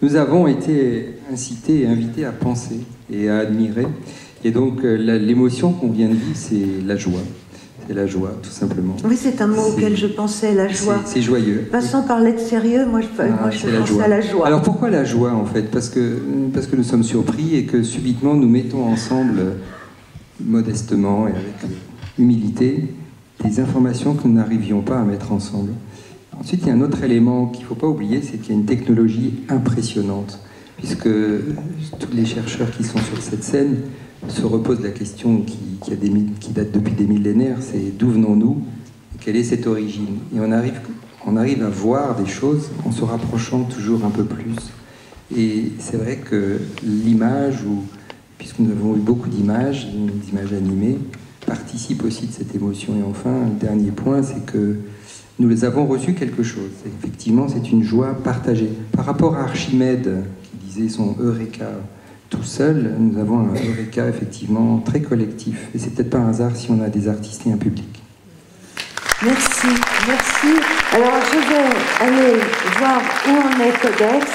G: nous avons été incités et invités à penser et à admirer. Et donc euh, l'émotion qu'on vient de vivre, c'est la joie. C'est la joie, tout simplement.
C: Oui, c'est un mot auquel je pensais, la joie.
G: C'est joyeux.
C: Vincent parlait de sérieux, moi je,
G: Ah,
C: moi, je
G: c'est la
C: pense à la joie.
G: Alors pourquoi la joie en fait? Parce que, parce que nous sommes surpris et que subitement nous mettons ensemble, modestement et avec humilité, des informations que nous n'arrivions pas à mettre ensemble. Ensuite, il y a un autre élément qu'il ne faut pas oublier, c'est qu'il y a une technologie impressionnante, puisque tous les chercheurs qui sont sur cette scène se reposent la question qui, date depuis des millénaires, c'est d'où venons-nous quelle est cette origine. Et on arrive, on arrive à voir des choses en se rapprochant toujours un peu plus. Et c'est vrai que l'image, puisque nous avons eu beaucoup d'images, d'images animées, participe aussi de cette émotion. Et enfin, le dernier point, c'est que nous les avons reçu quelque chose. Effectivement, c'est une joie partagée. Par rapport à Archimède, disait son Eureka tout seul, nous avons un Eureka effectivement très collectif. Et c'est peut-être pas un hasard si on a des artistes et un public.
C: Merci, merci. Alors je vais aller voir où en est Codex.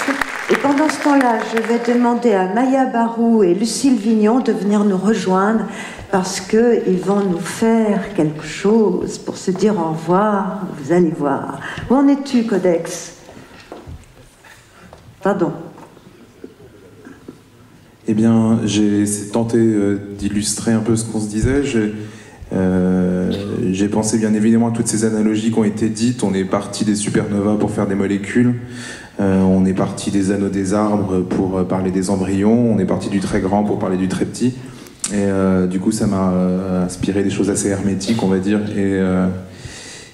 C: Et pendant ce temps-là, je vais demander à Maya Barou et Lucille Vignon de venir nous rejoindre parce qu'ils vont nous faire quelque chose pour se dire au revoir. Vous allez voir. Où en es-tu, Codex? Pardon.
F: Eh bien, j'ai tenté euh, d'illustrer un peu ce qu'on se disait. J'ai euh, j'ai pensé bien évidemment à toutes ces analogies qui ont été dites. On est parti des supernovas pour faire des molécules. Euh, on est parti des anneaux des arbres pour parler des embryons. On est parti du très grand pour parler du très petit. Et du coup, ça m'a inspiré des choses assez hermétiques, on va dire.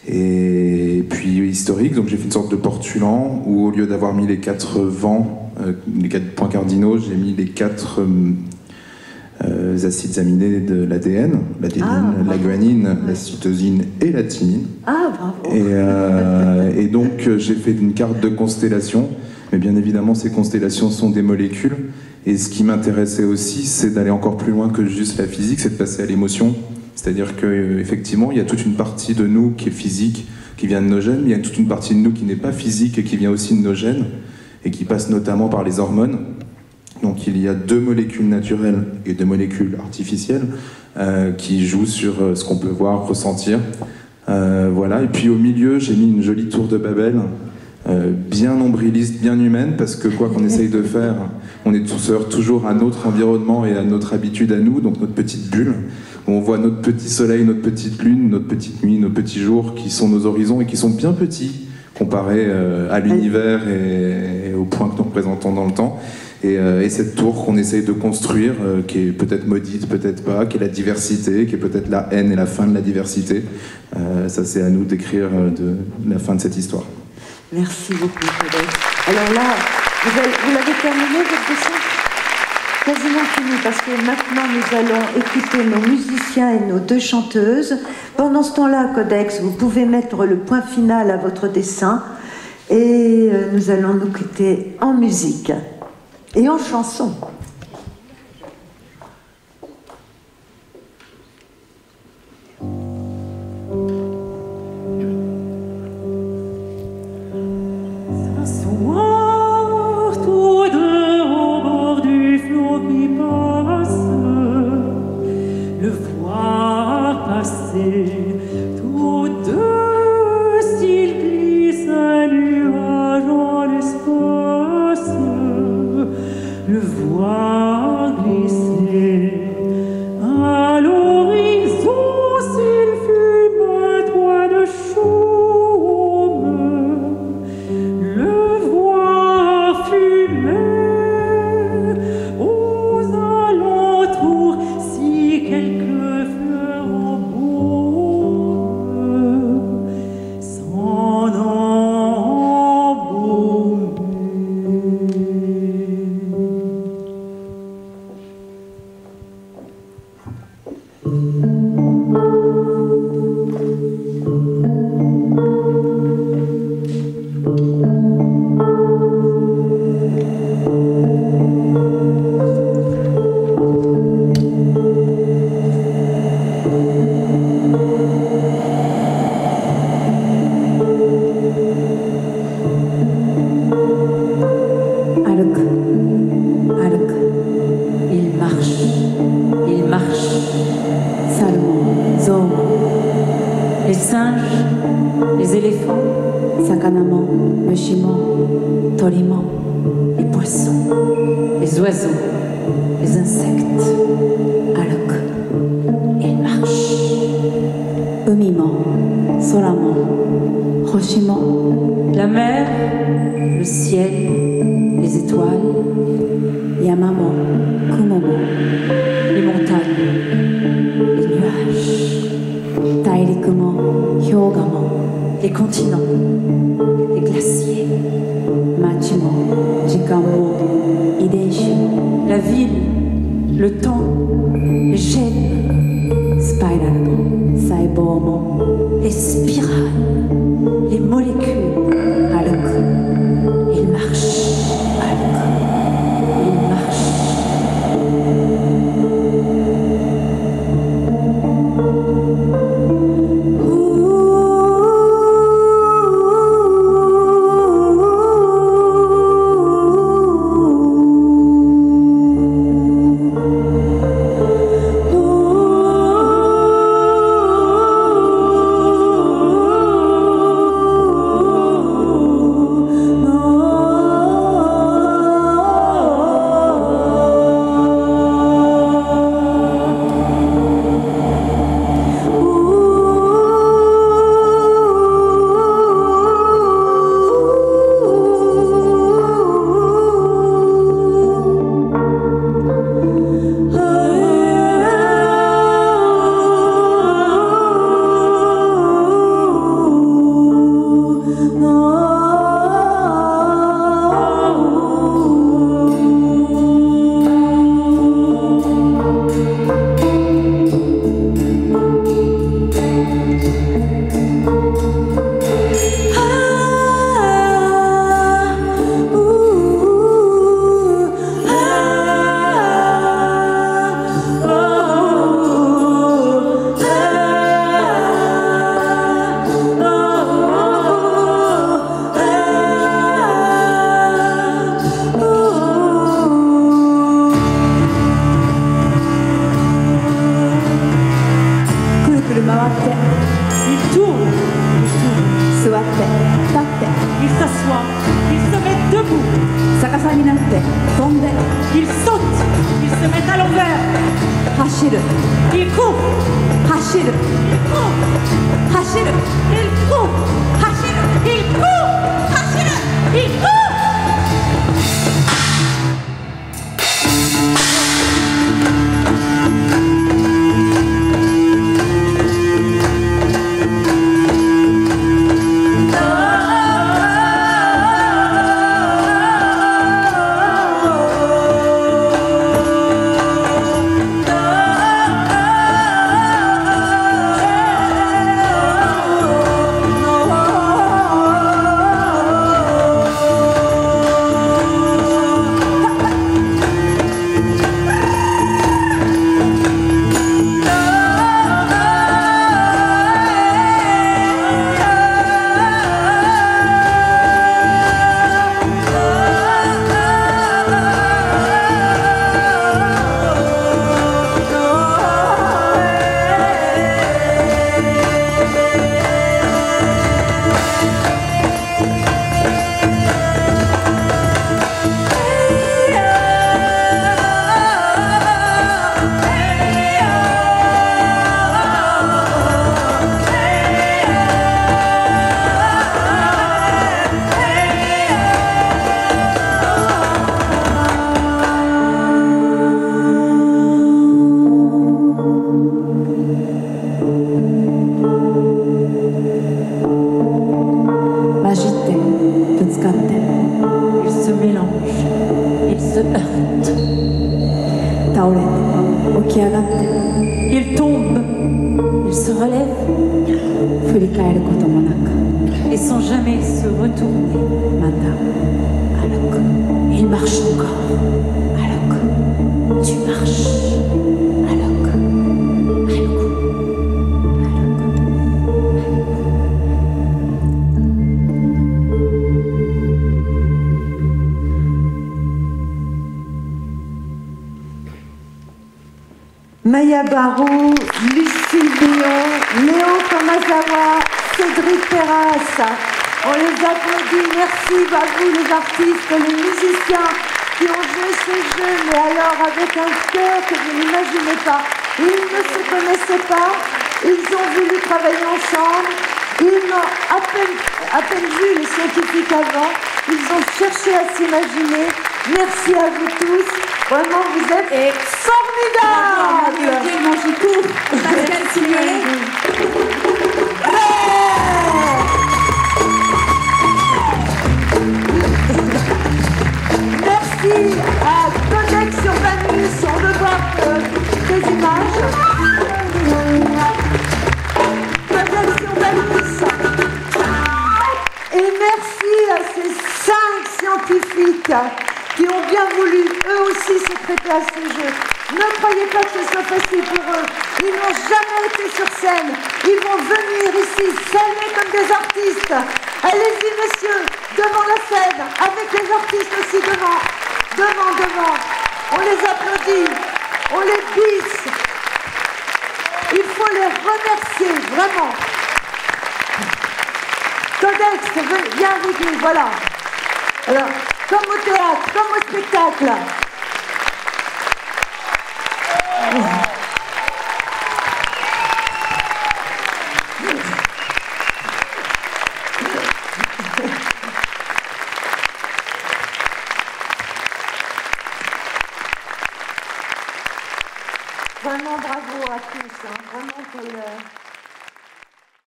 F: Et, puis historique. Donc j'ai fait une sorte de portulan où au lieu d'avoir mis les quatre vents, les quatre points cardinaux, j'ai mis les quatre euh, euh, acides aminés de l'ADN, l'adénine,
C: Ah,
F: la guanine, la cytosine et la thymine.
C: Ah, bravo.
F: Et, euh, et donc euh, j'ai fait une carte de constellation, mais bien évidemment ces constellations sont des molécules. Et ce qui m'intéressait aussi, c'est d'aller encore plus loin que juste la physique, c'est de passer à l'émotion. C'est-à-dire qu'effectivement, il y a toute une partie de nous qui est physique, qui vient de nos gènes, mais il y a toute une partie de nous qui n'est pas physique et qui vient aussi de nos gènes, et qui passe notamment par les hormones. Donc il y a deux molécules naturelles et deux molécules artificielles euh, qui jouent sur euh, ce qu'on peut voir, ressentir. Euh, voilà. Et puis au milieu, j'ai mis une jolie tour de Babel, bien nombriliste, bien humaine, parce que quoi qu'on [LAUGHS] essaye de faire, on est tous toujours à notre environnement et à notre habitude à nous, donc notre petite bulle, où on voit notre petit soleil, notre petite lune, notre petite nuit, nos petits jours, qui sont nos horizons et qui sont bien petits comparés euh, à l'univers et, et au point que nous représentons dans le temps. Et, euh, et cette tour qu'on essaye de construire, euh, qui est peut-être maudite, peut-être pas, qui est la diversité, qui est peut-être la haine et la fin de la diversité, ça c'est à nous d'écrire la fin de cette histoire.
C: Merci beaucoup. Alors là, vous l'avez terminé, votre dessin Quasiment fini, parce que maintenant nous allons écouter nos musiciens et nos deux chanteuses. Pendant ce temps-là, Codex, vous pouvez mettre le point final à votre dessin et euh, nous allons nous quitter en musique et en chanson.